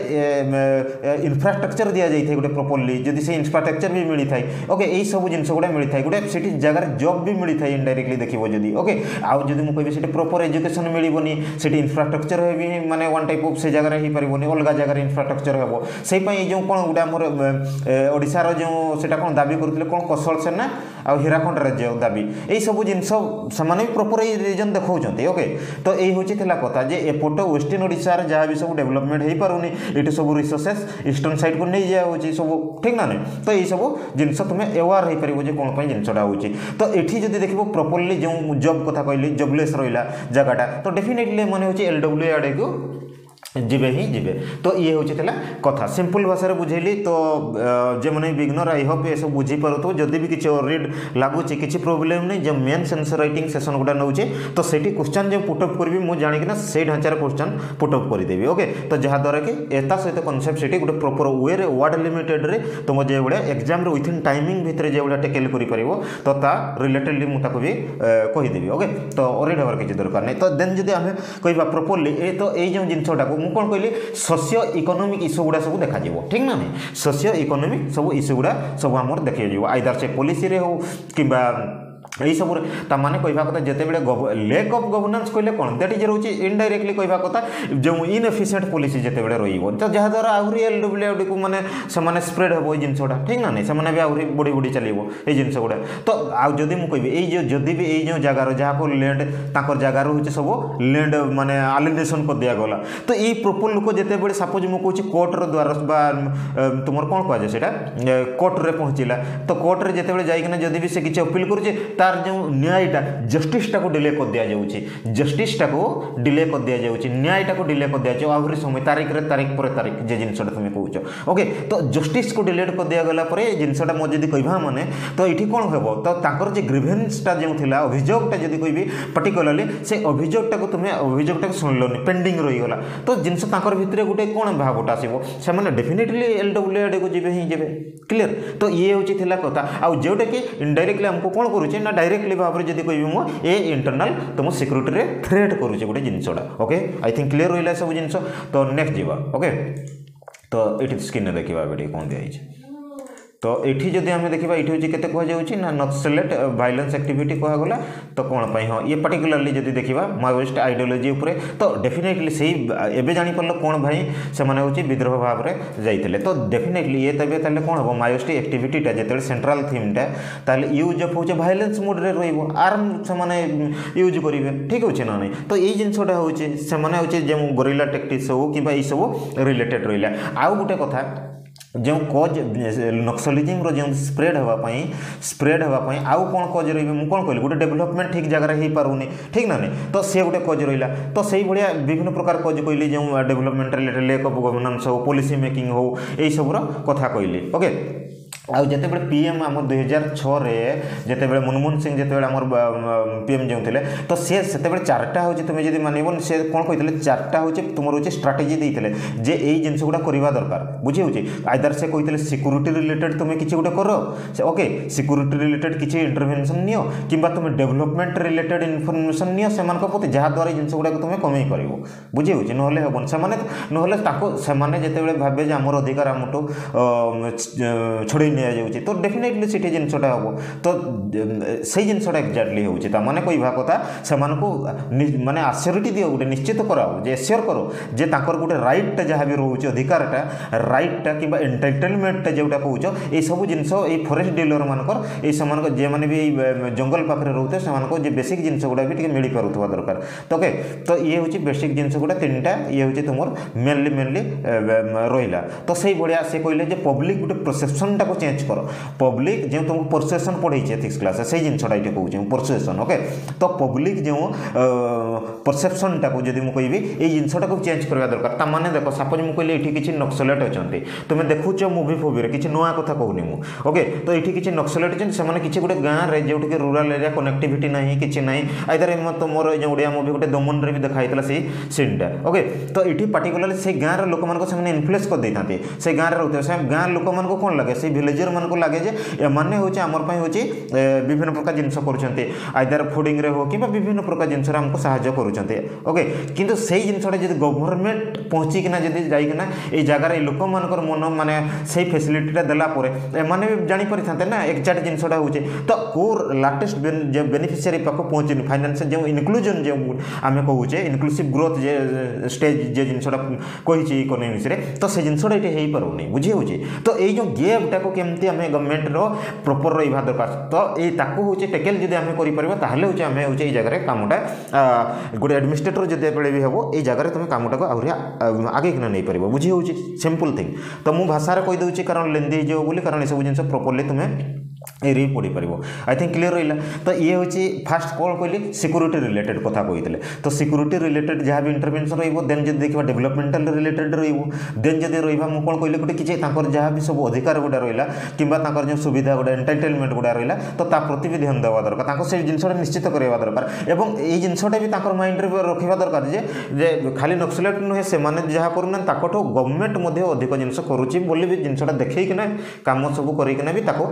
इनफ्रास्ट्रक्चर दि जाए जदि से इनफ्रास्ट्रक्चर भी मिलता है ओके यही सब जिनगढ़ मिलता है गोटे जगह जब भी मिली है इनडाइरेक्टली देखिए जदि ओके आदि मुझे कहे सीट प्रपर एजुकेशन मिलोनी से इनफ्रास्ट्रक्चर भी मैंने वन टाइप अफ से जगह हो पार अलग जगह इनफ्रास्ट्रक्चर हे से जो कौन गोटे आम ओडार जो कौन दाबी करते कौन कसल सेना आ हीराखंड राज्य दाबी ये सब जिनसने प्रपर ये रिजन देखा ओके तो यही हूँ कथा जपट वेस्टर्ण ओडार जहाँ भी सब डेभलपमेंट हो पार नहीं सब रिसोर्सेस ईस्टर्ण सैड को नहीं जाए सब ठीक ना ना ନାହିଁ ତ ଏଇସବୁ ଜିନିଷ ତୁମେ ଆୱାର୍ ହେଇପାରିବ ଯେ କ'ଣ ପାଇଁ ଜିନିଷଟା ହେଉଛି ତ ଏଠି ଯଦି ଦେଖିବ ପ୍ରପର୍ଲି ଯେଉଁ ଜବ୍ କଥା କହିଲି ଜବ୍ଲେସ୍ ରହିଲା ଜାଗାଟା ତ ଡେଫିନେଟଲି ମାନେ ହେଉଛି ଏଲ୍ ଡବ୍ଲ୍ୟୁ ଆଡ଼କୁ जीवे ही जीवे तो ये हूँ कथा सिंपल भाषा बुझेली तो जो मैंने विग्नर आई होप ये सब बुझी पार्थ जदि भी किसी रिड लगुच किसी प्रोब्लेम नहीं जो मेन सेन्सर रईटिंग सेसन गुटा नौ तो से क्वेश्चन जो पुटअप करी मुझे ना से ढांचार क्वेश्चन पुटअप करदेवि ओके तो जहाद्वारा कि सहित कनसेप्ट से गोटे प्रपर वे वार्ड लिमिटेड तुम जो भाई एक्जाम ओथिन टाइमिंग भितर जो भाई टेकेल कर तो रिलेटेडली मुझे भी कहीदेवि ओके तो अरेड हमारे किसी दरकार नहीं तो देन जब आम कह प्रपरली तो ये जो जिनटा Socioeconomic por cohele socioeconómico eso es verdad se puede cambiar, ¿no? Se de quejía, la এইসবুর তা মানে কহা কথা যেতবে লেক অফ গভর্নান্স কহিলে কোণ দ্যাট ইজ রয়েছে ইনডাইরেক্টলি কহা কথা যে ইনএফিসিয়েন্ট পলিসি যেতবে রহব তো যাদ্বারা আহরি এল ডব্লু ডি কু মানে সে স্প্রেড হব এই জিনিসটা ঠিক না নাই সে আহরি বড়ি বড়ি চালব এই জিনিসগুলা তো আদি মু কবি এই যে যদি বি এই যে জায়গার যা ল্যান্ড তাঁর জায়গার হচ্ছে সব ল্যান্ড মানে আলিনেসন করে দিগলা তো এই প্রপোর লোক যেতবে সাপোজ মু কৌছি কোর্টর দ্বারস্থ বা তোমার কোণ কুয়া যায় সেটা কোর্টরে পৌঁছিলা তো কোর্টরে যেতবে যাইকিনা যদি বি সে কিছু অপিল করছে তার যে ন্যায়টা জষ্টিসটা ডিলে করে দিয়া যাচ্ছে জষ্টিসটা ডিলে করে দিয়া যাচ্ছে ন্যায়টা ডিলে করে দিয়া যাচ্ছে আহরি সময় তারিখরে তারিখ পরে তারিখ যে জিনিসটা তুমি কৌছ ওকে তো জষ্টিসক ডিলেট করে দিয়া গলা পরে এই জিনিসটা মো যদি কহবা মানে তো এটি কোণ হব তো তাঁর যে গ্রিভেন্সটা যে লা অভিযোগটা যদি কবি পার্টিকুলারলি সে অভিযোগটা তুমি অভিযোগটা শুনলনি পেন্ডিং রইগলা তো জিনিস তাঁর ভিতরে গোটে কোণ ভাবটা আসব সে ডেফিনেটলি এল ডব্লু আড়ে যাবে হি যাবে ক্লিয়ার তো ইয়ে হচ্ছে কথা আউ যেটা কি ইনডাইরেক্টলি আমি কোণ করছে না डायरेक्टली भाव में जब कह ये इंटरनाल तुम सिक्यूरीटी थ्रेट करुचे गोटे जिनटा ओके आई थिंक क्लीयर रहा सब जिन तो नेक्स्ट जावा ओके तो ये स्क्रीन देखा कौन दिखाई ତ ଏଠି ଯଦି ଆମେ ଦେଖିବା ଏଠି ହେଉଛି କେତେ କୁହାଯାଉଛି ନା ନକ୍ସଲେଟ୍ ଭାଇଲେନ୍ସ ଆକ୍ଟିଭିଟି କୁହାଗଲା ତ କ'ଣ ପାଇଁ ହଁ ଇଏ ପାର୍ଟିକୁଲାରଲି ଯଦି ଦେଖିବା ମାଓଇଷ୍ଟ ଆଇଡ଼ିଓଲୋଜି ଉପରେ ତ ଡେଫିନେଟଲି ସେଇ ଏବେ ଜାଣିପାରିଲ କ'ଣ ଭାଇ ସେମାନେ ହେଉଛି ବିଦ୍ରୋହ ଭାବରେ ଯାଇଥିଲେ ତ ଡେଫିନେଟଲି ଇଏ ତେବେ ତାହେଲେ କ'ଣ ହେବ ମାଓଇଷ୍ଟ ଆକ୍ଟିଭିଟିଟା ଯେତେବେଳେ ସେଣ୍ଟ୍ରାଲ୍ ଥିମ୍ଟା ତାହେଲେ ୟୁଜ୍ ଅଫ୍ ହେଉଛି ଭାଇଲେନ୍ସ ମୁଡ଼୍ରେ ରହିବ ଆର୍ମ ସେମାନେ ୟୁଜ୍ କରିବେ ଠିକ୍ ଅଛି ନା ନାହିଁ ତ ଏଇ ଜିନିଷଟା ହେଉଛି ସେମାନେ ହେଉଛି ଯେଉଁ ଗରିଲା ଟେକ୍ଟିକ୍ସ ହଉ କିମ୍ବା ଏଇସବୁ ରିଲେଟେଡ୍ ରହିଲା ଆଉ ଗୋଟେ କଥା ଯେଉଁ କୋଜ୍ ନକ୍ସଲିଜିମ୍ର ଯେଉଁ ସ୍ପ୍ରେଡ୍ ହେବା ପାଇଁ ସ୍ପ୍ରେଡ୍ ହେବା ପାଇଁ ଆଉ କ'ଣ କୋଜ୍ ରହିବେ ମୁଁ କ'ଣ କହିଲି ଗୋଟେ ଡେଭଲପମେଣ୍ଟ ଠିକ୍ ଜାଗାରେ ହେଇପାରୁନି ଠିକ୍ ନା ନାହିଁ ତ ସେ ଗୋଟେ କୋଜ୍ ରହିଲା ତ ସେଇଭଳିଆ ବିଭିନ୍ନ ପ୍ରକାର କୋଜ୍ କହିଲି ଯେଉଁ development related lack of governance ହେଉ ପଲିସି ମେକିଂ ହେଉ ଏଇସବୁର କଥା କହିଲି ଓକେ ଆଉ ଯେତେବେଳେ ପି ଏମ୍ ଆମ ଦୁଇହଜାର ଛଅରେ ଯେତେବେଳେ ମନମୋହନ ସିଂ ଯେତେବେଳେ ଆମର ପି ଏମ୍ ଯେଉଁଥିଲେ ତ ସେ ସେତେବେଳେ ଚାରିଟା ହେଉଛି ତୁମେ ଯଦି ମାନିବ ସେ କ'ଣ କହିଥିଲେ ଚାରିଟା ହେଉଛି ତୁମର ହେଉଛି ଷ୍ଟ୍ରାଟେଜି ଦେଇଥିଲେ ଯେ ଏଇ ଜିନିଷ ଗୁଡ଼ା କରିବା ଦରକାର ବୁଝି ହେଉଛି ଆଇଦର ସେ କହିଥିଲେ ସିକ୍ୟୁରିଟି ରିଲେଟେଡ୍ ତୁମେ କିଛି ଗୋଟେ କର ଓକେ ସିକ୍ୟୁରିଟି ରିଲେଟେଡ୍ କିଛି ଇଣ୍ଟରଭେନସନ୍ ନିଅ କିମ୍ବା ତୁମେ ଡେଭଲପମେଣ୍ଟ ରିଲେଟେଡ୍ ଇନଫର୍ମେସନ୍ ନିଅ ସେମାନଙ୍କ ପ୍ରତି ଯାହାଦ୍ୱାରା ଏଇ ଜିନିଷ ଗୁଡ଼ାକୁ ତୁମେ କମେଇ ପାରିବ ବୁଝି ହେଉଛି ନହେଲେ ହେବନି ସେମାନେ ନହେଲେ ତାକୁ ସେମାନେ ଯେତେବେଳେ ଭାବିବେ ଯେ ଆମର ଅଧିକାର ଆମଠୁ ଛଡ଼େଇ নিয়ে তো ডেফিনেটলি সেটি জিনিসটা হব তো সেই জিনিসটা এক্জাক্টলি হচ্ছে তা মানে কহা কথা সে মানে আশ্চর্যটি দিও গোটে নিশ্চিত করাও যে এসিওর করো যে তাঁর গোটে রাইটটা যা বি রয়েছে অধিকারটা রাইটটা কিংবা এন্টারটেনমেন্টটা যেটা কৌছ এইসব জিনিস এই ফরেস্ট ডিলর মানকর এই সে যে মানে এই জঙ্গল পাখে রোতে সে যে বেসিক জিনিস গুড়া বি টিকি মিলিপারুথা দরকার তো ওকে তো ইয়ে হচ্ছে বেসিক জিনিস গুড়া তিনটা ইয়ে হচ্ছে তোমার মেনলি মেনলি রহিলা তো সেইভাবে সে কহিলেন যে পব্লিক গোটে প্রসেপশনটা चेंज कर पब्लिक जो तुमको परसुएसन पढ़े एथिक्स क्लास से जिनटा ये कहे परसुएसन ओके तो पब्लिक जो परसेपसन टाक जब मुझे कहि ये जिनसटा को चेंज करवा दरकार मैंने देख सपोज मुझे कहली किसी नक्सलेट अच्छा तुम देखुच मुवि फुवी किसी नुआ कथ कहूनी मुके तो ये किसी नक्सलेट अच्छे किसी गोटे गाँव में जो रूराल एरिया कनेक्टिट ना किसी ना आईधर तुम जो ओडिया मुवी गोटे दमन में भी देखाई थी सीनटा ओके तो ये पार्टिकुला गाँव रोक इनफ्लुएंस कर देते गाँव में रोते गाँव लोक मूँ लगे से मन को लगे जे हूँ आमर हूँ विभिन्न प्रकार जिनस कर आईदार फुडिंग हो कि विभिन्न प्रकार जिन आमको साहय करते ओके कितु जब गवर्नमेंट पहुँचिकिना जब जाकना ये जगार लोक मान मन मानने से फैसिलिटा देलापर एम भी जापर था ना एक्जाक्ट जिनटा हो तो कौ लाटेस्ट जो बेनिफिसीयरी पाक पहुँचन फाइनान्स जो इनक्लूजन जो आम कहे इनक्लूसीव ग्रोथ जे स्टेज जे जिनसा कही इकोनोमिक्स तो से जिनसा ये हो पार नहीं बुझे तो ये गैप टाक को ᱛᱮમે ᱟᱢᱮ ᱜᱚᱵᱚᱨᱱᱢᱮᱱᱴ ᱨᱚ ᱯᱨᱚᱯᱚᱨ ᱨᱤᱵᱷᱟᱫᱚᱨ ᱛᱚ ᱮ ᱛᱟᱠᱚ ᱦᱩᱪᱮ ᱴᱮᱠᱟᱞ ᱡᱩᱫᱤ ᱟᱢᱮ ᱠᱚᱨᱤ ᱯᱟᱨᱤᱵᱟ ᱛᱟᱦᱞᱮ ᱦᱩᱪᱮ ᱟᱢᱮ ᱦᱩᱪᱮ ᱤᱡᱟᱜᱟᱨᱮ ᱠᱟᱢᱚ ᱴᱟ ᱜᱩᱰ ᱮᱰᱢᱤᱱᱤᱥᱴᱨᱮᱴᱚᱨ ᱡᱩᱫᱤ ᱯᱮᱲᱮ ᱵᱤ ᱦᱮᱵᱚ ᱮ ᱡᱟᱜᱟᱨᱮ ᱛᱚᱢᱮ ᱠᱟᱢᱚ ᱴᱟ ᱠᱚ ᱟᱨᱦᱟᱜ ᱟᱜᱮ ᱠᱤᱱᱟᱹ ᱱᱮ ᱯᱟᱨᱤᱵᱚ ᱵᱩᱡᱷᱤ ᱦᱩᱪᱮ ᱥᱤᱢᱯᱞ ᱛᱷᱤᱝ ᱛᱚ ᱢᱩ ᱵᱷᱟᱥᱟᱨᱮ ᱠᱚᱭ ᱫᱚ ᱪᱮ ᱠᱟᱨ ଏରିଆ ପଡ଼ିପାରିବ ଆଇ ଥିଙ୍କ କ୍ଲିୟର ରହିଲା ତ ଇଏ ହେଉଛି ଫାଷ୍ଟ କ'ଣ କହିଲେ ସିକ୍ୟୁରିଟି ରିଲେଟେଡ଼ କଥା କହିଥିଲେ ତ ସିକ୍ୟୁରିଟି ରିଲେଟେଡ଼ ଯାହା ବି ଇଣ୍ଟରଭେନ୍ସନ୍ ରହିବ ଦେନ୍ ଯଦି ଦେଖିବା ଡେଭଲପମେଣ୍ଟାଲ ରିଲେଟେଡ଼ ରହିବ ଦେନ୍ ଯଦି ରହିବା ମୁଁ କ'ଣ କହିଲି ଗୋଟେ କିଛି ତାଙ୍କର ଯାହା ବି ସବୁ ଅଧିକାର ଗୁଡ଼ା ରହିଲା କିମ୍ବା ତାଙ୍କର ଯେଉଁ ସୁବିଧା ଗୁଡ଼ା ଏଣ୍ଟରଟେନମେଣ୍ଟ ଗୁଡ଼ା ରହିଲା ତ ତା ପ୍ରତି ବି ଧ୍ୟାନ ଦେବା ଦରକାର ତାଙ୍କୁ ସେଇ ଜିନିଷଟା ନିଶ୍ଚିତ କରାଇବା ଦରକାର ଏବଂ ଏଇ ଜିନିଷଟା ବି ତାଙ୍କର ମାଇଣ୍ଡରେ ରଖିବା ଦରକାର ଯେ ଯେ ଖାଲି ନକ୍ସଲେଟ୍ ନୁହେଁ ସେମାନେ ଯାହା କରୁନାହାନ୍ତି ତାଙ୍କଠୁ ଗଭର୍ଣ୍ଣମେଣ୍ଟ ମଧ୍ୟ ଅଧିକ ଜିନିଷ କରୁଛି ବୋଲି ବି ଜିନିଷଟା ଦେଖେଇକିନା କାମ ସବୁ କରିକିନା ବି ତାକୁ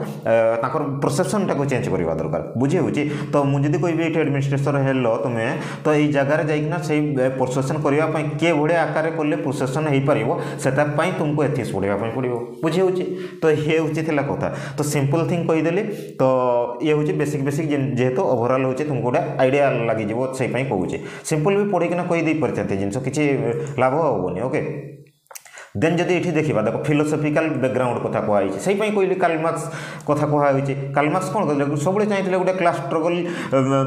दरकार परसेपसन टाक चेज करवा दरकार बुझे हो तो मुझे कह एडमिनिस्ट्रेसर हेल तुम्हें तो ये जगार जाइना से प्रोसेसन करवाई किए भाई आकार कले प्रोसेसन हो पार से तुमको एथिक्स पढ़ापी पड़ो बुझे तो ये हूँ कथ तो सिंपल थिंग कहीदेली तो ये हूँ बेसिक बेसिक जेहतु ओभरअल हो तुमको गोटे आईडिया लगे से कहूँ सिंपल भी पढ़ी कहीदे पारे जिन किसी लाभ हेनी ओके দেন যদি এটি দেখিবা দেখো ফিলোসফিকাল ব্যাকগ্রাউন্ড কথা কুহাইছে সেইপাই কহিলি কালমার্কস কথা কুহাইছে কালমার্কস কোণ করলে সবুলে চাইলে গোটে ক্লাস স্ট্রগল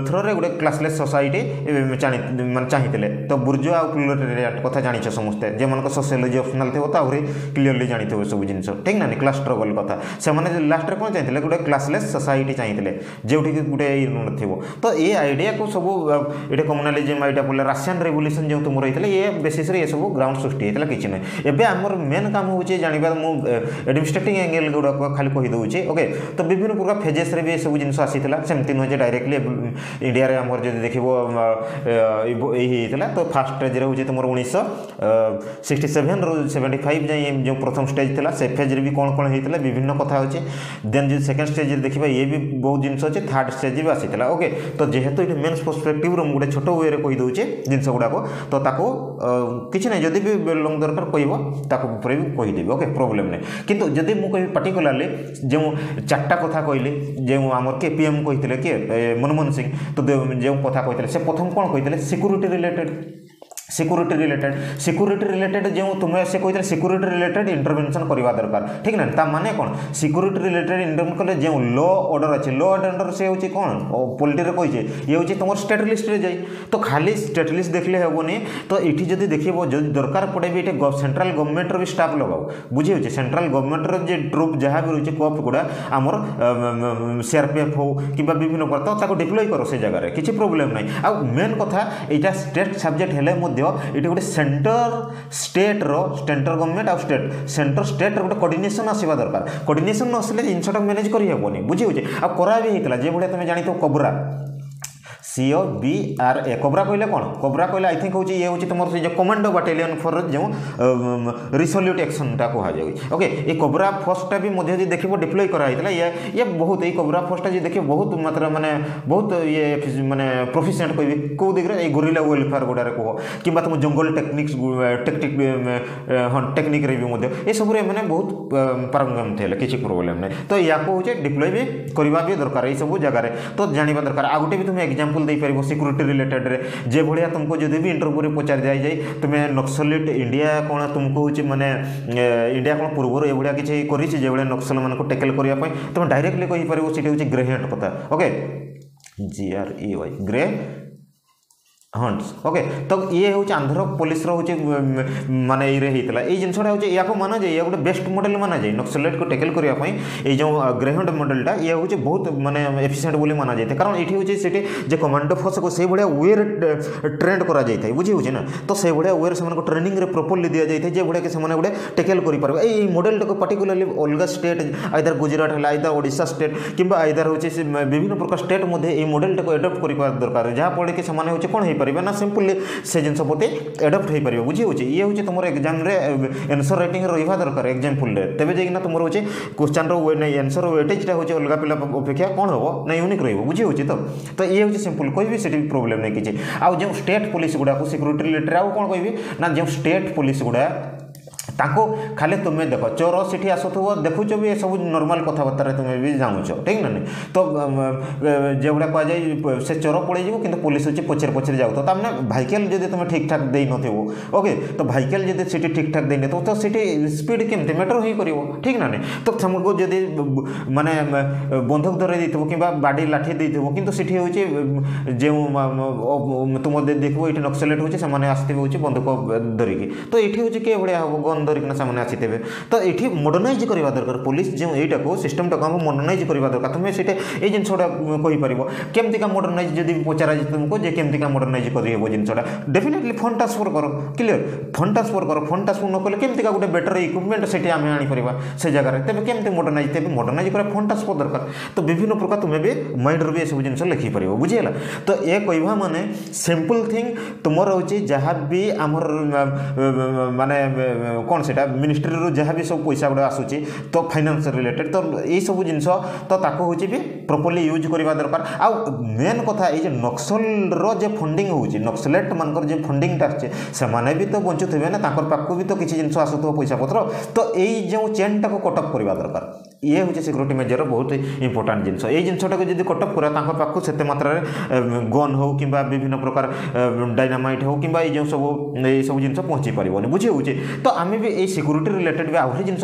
থ্রোরে গোটে ক্লাসলেস সোসাইটি মানে চাইলে তো বুর্জ আলোটেরিয়াট কথা জাঁচ সমস্তে যে সোসিওলোজি অপসনাল থাকবে তো আহরি ক্লিয়রলি জাঁথিবে সব জিনিস ঠিক না ক্লাস স্ট্রগল কথা সে লাস্টে কোণ চাইলে গোটে ক্লাসলেস সোসাইটি চাইলে যেটি গোটে থাকব তো এ আইডিয়া কু সব এটা কমুনালিজম আইডিয়া বলে রাশিয়ান রেভলিউশন যেহেতু রয়েছে এ বেসিসে এসব গ্রাউন্ড সৃষ্টি হয়েছিল কিছু নয় এবে आमर मेन काम हूँ जानकारी मुझे एडमिनिस्ट्रेट एंगेल गुड़ाक खाली कहीदे ओके तो विभिन्न प्रकार फेजेस रे भी सब जिनस आसाला सेमती नुहे डायरेक्टली इंडिया रे आमर जब देखो तो फास्ट स्टेज हूँ हो तुम उन्नीस सिक्सटी सेवेन रु सेवेन्टी फाइव जाए जो प्रथम स्टेज थी से फेज रे भी कौन कौन होता है विभिन्न कथ अच्छे देन जो सेकेंड स्टेज देखिए ये भी बहुत जिन अच्छे थार्ड स्टेज भी आसी ओके तो जेहतु ये मेन्स पर्सपेक्टिव रूम गोटे छोटे वे रेदे जिनस गुड़ाक तो किसी ना जब भी लंग दरकार कह ତାକୁ ଉପରେ ବି କହିଦେବି ଓକେ ପ୍ରୋବ୍ଲେମ୍ ନାହିଁ କିନ୍ତୁ ଯଦି ମୁଁ କହିବି ପାର୍ଟିକୁଲାରଲି ଯେଉଁ ଚାରିଟା କଥା କହିଲି ଯେଉଁ ଆମର କିଏ ଏମ୍ କହିଥିଲେ କିଏ ମନମୋହନ ସିଂ ତ ଯେଉଁ କଥା କହିଥିଲେ ସେ ପ୍ରଥମ କ'ଣ କହିଥିଲେ security related security related security related जो तुम्हें से कही सिक्यूरीटी रिलेटेड इंटरभेनसन करवा दरकार ठीक ना ता मैंने कौन सिक्यूरीटी रिलेटेड इंटरभेन कले जो लो अर्डर अच्छे लो अर्डर से हूँ कौन पोलिटी कही ये हूँ तुम स्टेट लिस्ट जाए तो खाली स्टेट लिस्ट देखने हेनी तो ये जब देख दरकार पड़े भी ये सेंट्राल गवर्नमेंटर भी स्टाफ लगाओ बुझे सेंट्राल गवर्नमेंटर जो ट्रुप जहाँ भी रही कप गुड़ा आमर सीआरपीएफ हो कि विभिन्न प्रकार डिप्लय करो से जगार किसी प्रोब्लेम ना आ मेन कथा यहाँ स्टेट सब्जेक्ट हेल्ले ଏଇଠି ଗୋଟେ ସେଣ୍ଟର ଷ୍ଟେଟ୍ର ସେଣ୍ଟର ଗଭର୍ଣ୍ଣମେଣ୍ଟ ଆଉ ଷ୍ଟେଟ୍ ସେଣ୍ଟର ଷ୍ଟେଟ୍ର ଗୋଟେ କୋର୍ଡିନେସନ୍ ଆସିବା ଦରକାର କୋର୍ଡିନେସନ୍ ନ ଆସିଲେ ଜିନିଷଟାକୁ ମ୍ୟାନେଜ୍ କରିହେବନି ବୁଝି ହେଉଛି ଆଉ କରା ବି ହେଇଥିଲା ଯେଭଳିଆ ତୁମେ ଜାଣିଥିବ cobra C O B R A cobra कहले कौन कोब्रा कहले आई थिंक हूँ ये हूँ तुम से कमांडो बाटालियन फर जो रिसोल्यूट एक्शनटा कहुए ओके ये कोब्रा फोर्सटा भी मुझे देख डिप्लय कराई ये ये बहुत ये कोब्रा फोर्सटा जी देखिए बहुत मात्रा मैंने बहुत ये मैंने प्रोफिसीएंट कह कौ दिग्रे ये गोरिला वेलफेयर गुडार कह कि तुम जंगल टेक्निक्स टेक्निक हाँ टेक्निक्रे भी ये सब मैंने बहुत पारंगम थे किसी प्रोब्लेम नहीं तो या हूँ डिप्लय भी करवा भी दरकार ये सब जगार तो जाना दरकार आउ गोटे भी तुम एक्जामपल ଏକ୍ଜାମ୍ପଲ୍ ଦେଇପାରିବ ସିକ୍ୟୁରିଟି ରିଲେଟେଡ଼୍ରେ ଯେଭଳିଆ ତୁମକୁ ଯଦି ବି ଇଣ୍ଟରଭ୍ୟୁରେ ପଚାରି ଦିଆଯାଏ ତୁମେ ନକ୍ସଲିଟ୍ ଇଣ୍ଡିଆ କ'ଣ ତୁମକୁ ହେଉଛି ମାନେ ଇଣ୍ଡିଆ କ'ଣ ପୂର୍ବରୁ ଏଭଳିଆ କିଛି କରିଛି ଯେଭଳିଆ ନକ୍ସଲମାନଙ୍କୁ ଟେକେଲ୍ କରିବା ପାଇଁ ତୁମେ ଡାଇରେକ୍ଟଲି କହିପାରିବ ସେଇଟା ହେଉଛି ଗ୍ରେହେଣ୍ଟ କଥା okay G R E Y greyhounds okay तो ये हूँ आंध्र पुलिस रोचे मानने ये होता है ये जिनसा हूँ या माना जाए गोटे बेस्ट मडेल माना जाए नक्सलेट को टेकल करने जो ग्रेहड मडेलटा ये हूँ बहुत मानने एफिसीयंट बोली माना जाए कारण ये हूँ से कमाण्ड फोर्स को सही भाया वे ट्रेड कर बुझे हूँ ना तो से भाया वे से ट्रेनिंग में प्रपर्ली दि जाए जोड़ा कि से गोटे टेकल कर मडेलटा को पर्टिकुलाली अलग स्टेट आईदार गुजरात है आईदार ओडा स्टेट कि आईदार हूँ विभिन्न प्रकार स्टेट मध्य मडेलटा को एडप्ट कर दरकार जहाँफल कि कौन हो ହେଇପାରିବେ ନା ସିମ୍ପଲି ସେ ଜିନିଷ ପ୍ରତି ଆଡ଼ପ୍ଟ ହେଇପାରିବ ବୁଝିହେଉଛି ଇଏ ହେଉଛି ତୁମର ଏକ୍ଜାମ୍ରେ ଏନ୍ସର୍ ରାଇଟିଂ ରହିବା ଦରକାର ଏକ୍ଜାମ୍ପଲ୍ରେ ତେବେ ଯାଇକିନା ତୁମର ହେଉଛି କୋଶ୍ଚିନ୍ର ଏନ୍ସର୍ ୱେଟେଜ୍ଟା ହେଉଛି ଅଲଗା ପିଲା ଅପେକ୍ଷା କ'ଣ ହେବ ନା ୟୁନିକ୍ ରହିବ ବୁଝିହେଉଛି ତ ତ ଇଏ ହେଉଛି ସିମ୍ପଲ୍ କହିବି ସେଠି ପ୍ରୋବ୍ଲେମ୍ ନାହିଁ କିଛି ଆଉ ଯେଉଁ ଷ୍ଟେଟ୍ ପୋଲିସ ଗୁଡ଼ାକୁ ସିକ୍ୟୁରିଟି ରିଲେଟେଡ଼୍ ଆଉ କ'ଣ କହିବି ନା ଯେଉଁ ଷ୍ଟେଟ୍ ପୋଲିସ ଗୁଡ଼ା ତାଙ୍କୁ ଖାଲି ତୁମେ ଦେଖ ଚୋର ସେଠି ଆସୁଥିବ ଦେଖୁଛ ବି ଏସବୁ ନର୍ମାଲ କଥାବାର୍ତ୍ତାରେ ତୁମେ ବି ଜାଣୁଛ ଠିକ୍ ନା ନାହିଁ ତ ଯେଉଁଗୁଡ଼ା କୁହାଯାଏ ସେ ଚୋର ପଳେଇଯିବ କିନ୍ତୁ ପୋଲିସ ହେଉଛି ପଛରେ ପଛରେ ଯାଉଥିବ ତାମାନେ ଭାଇକେଲ ଯଦି ତୁମେ ଠିକ୍ଠାକ୍ ଦେଇନଥିବ ଓକେ ତ ଭାଇକେଲ ଯଦି ସେଠି ଠିକ୍ଠାକ୍ ଦେଇନଥିବ ତ ସେଠି ସ୍ପିଡ଼ କେମିତି ମେଟର ହିଁ କରିବ ଠିକ୍ ନା ନାହିଁ ତ ତୁମକୁ ଯଦି ମାନେ ବନ୍ଧୁକ ଧରେଇ ଦେଇଥିବ କିମ୍ବା ବାଡ଼ି ଲାଠି ଦେଇଥିବ କିନ୍ତୁ ସେଠି ହେଉଛି ଯେଉଁ ତୁମ ଦେଖିବ ଏଠି ନକ୍ସଲେଟ୍ ହେଉଛି ସେମାନେ ଆସିଥିବେ ହେଉଛି ବନ୍ଧୁକ ଧରିକି ତ ଏଠି ହେଉଛି କିଏ ଭଳିଆ ହେବ ଗନ୍ सुंदरकना से आसीदेवे तो ये मडर्नज करवा दरकार पुलिस जो यहीटा को सिस्टम टाक मडर्नज करवा दर तुम्हें सीटे ये जिनपर कमी का मडर्नज जब पचारा जाए तुमको कमी का मडर्नज कर जिनटा डेफिनेटली फोन ट्रांसफर कर क्लीयर फोन ट्रांसफर कर फोन ट्रांसफर नक कमी का गोटे बेटर इक्विपमेंट से आम आनीपरिया से जगह तेज के मडर्नइज तेज मडर्नज कर फोन ट्रांसफर दरकार तो विभिन्न प्रकार तुम्हें भी माइंड रू सब जिन लिखिपर बुझेगा तो यह कहवा मैंने सिंपल थिंग तुम रोचे जहाँ भी आमर मानने कौन सेटा मिनिस्ट्री रू जहाँ भी सब पैसा गुड़ा आसूँ तो फाइनान्स रिलेटेड तो ये सब जिन तो हूँ भी प्रपर्ली यूज करवा दरकार आउ मेन कथा ये नक्सल रे फंडिंग होक्सलेट मानक फंडिंगटा आने भी तो बचुवे ना तर पाकू भी तो किसी जिन आसूब पैसा पत्र तो यही जो चेन टाक कटअप करवा दरकार ये हूँ सिक्यूरीटी मेजर बहुत इंपोर्टाट जिनस ये जिनसटा को जी कटअप करा से मात्र गन हो कि विभिन्न प्रकार डायनामाइट हो कि ये सब ये सब जिन पहुँची पार्बन बुझे हो तो आम भी सिक्यूरीटी रिलेटेड भी आहरी जिनस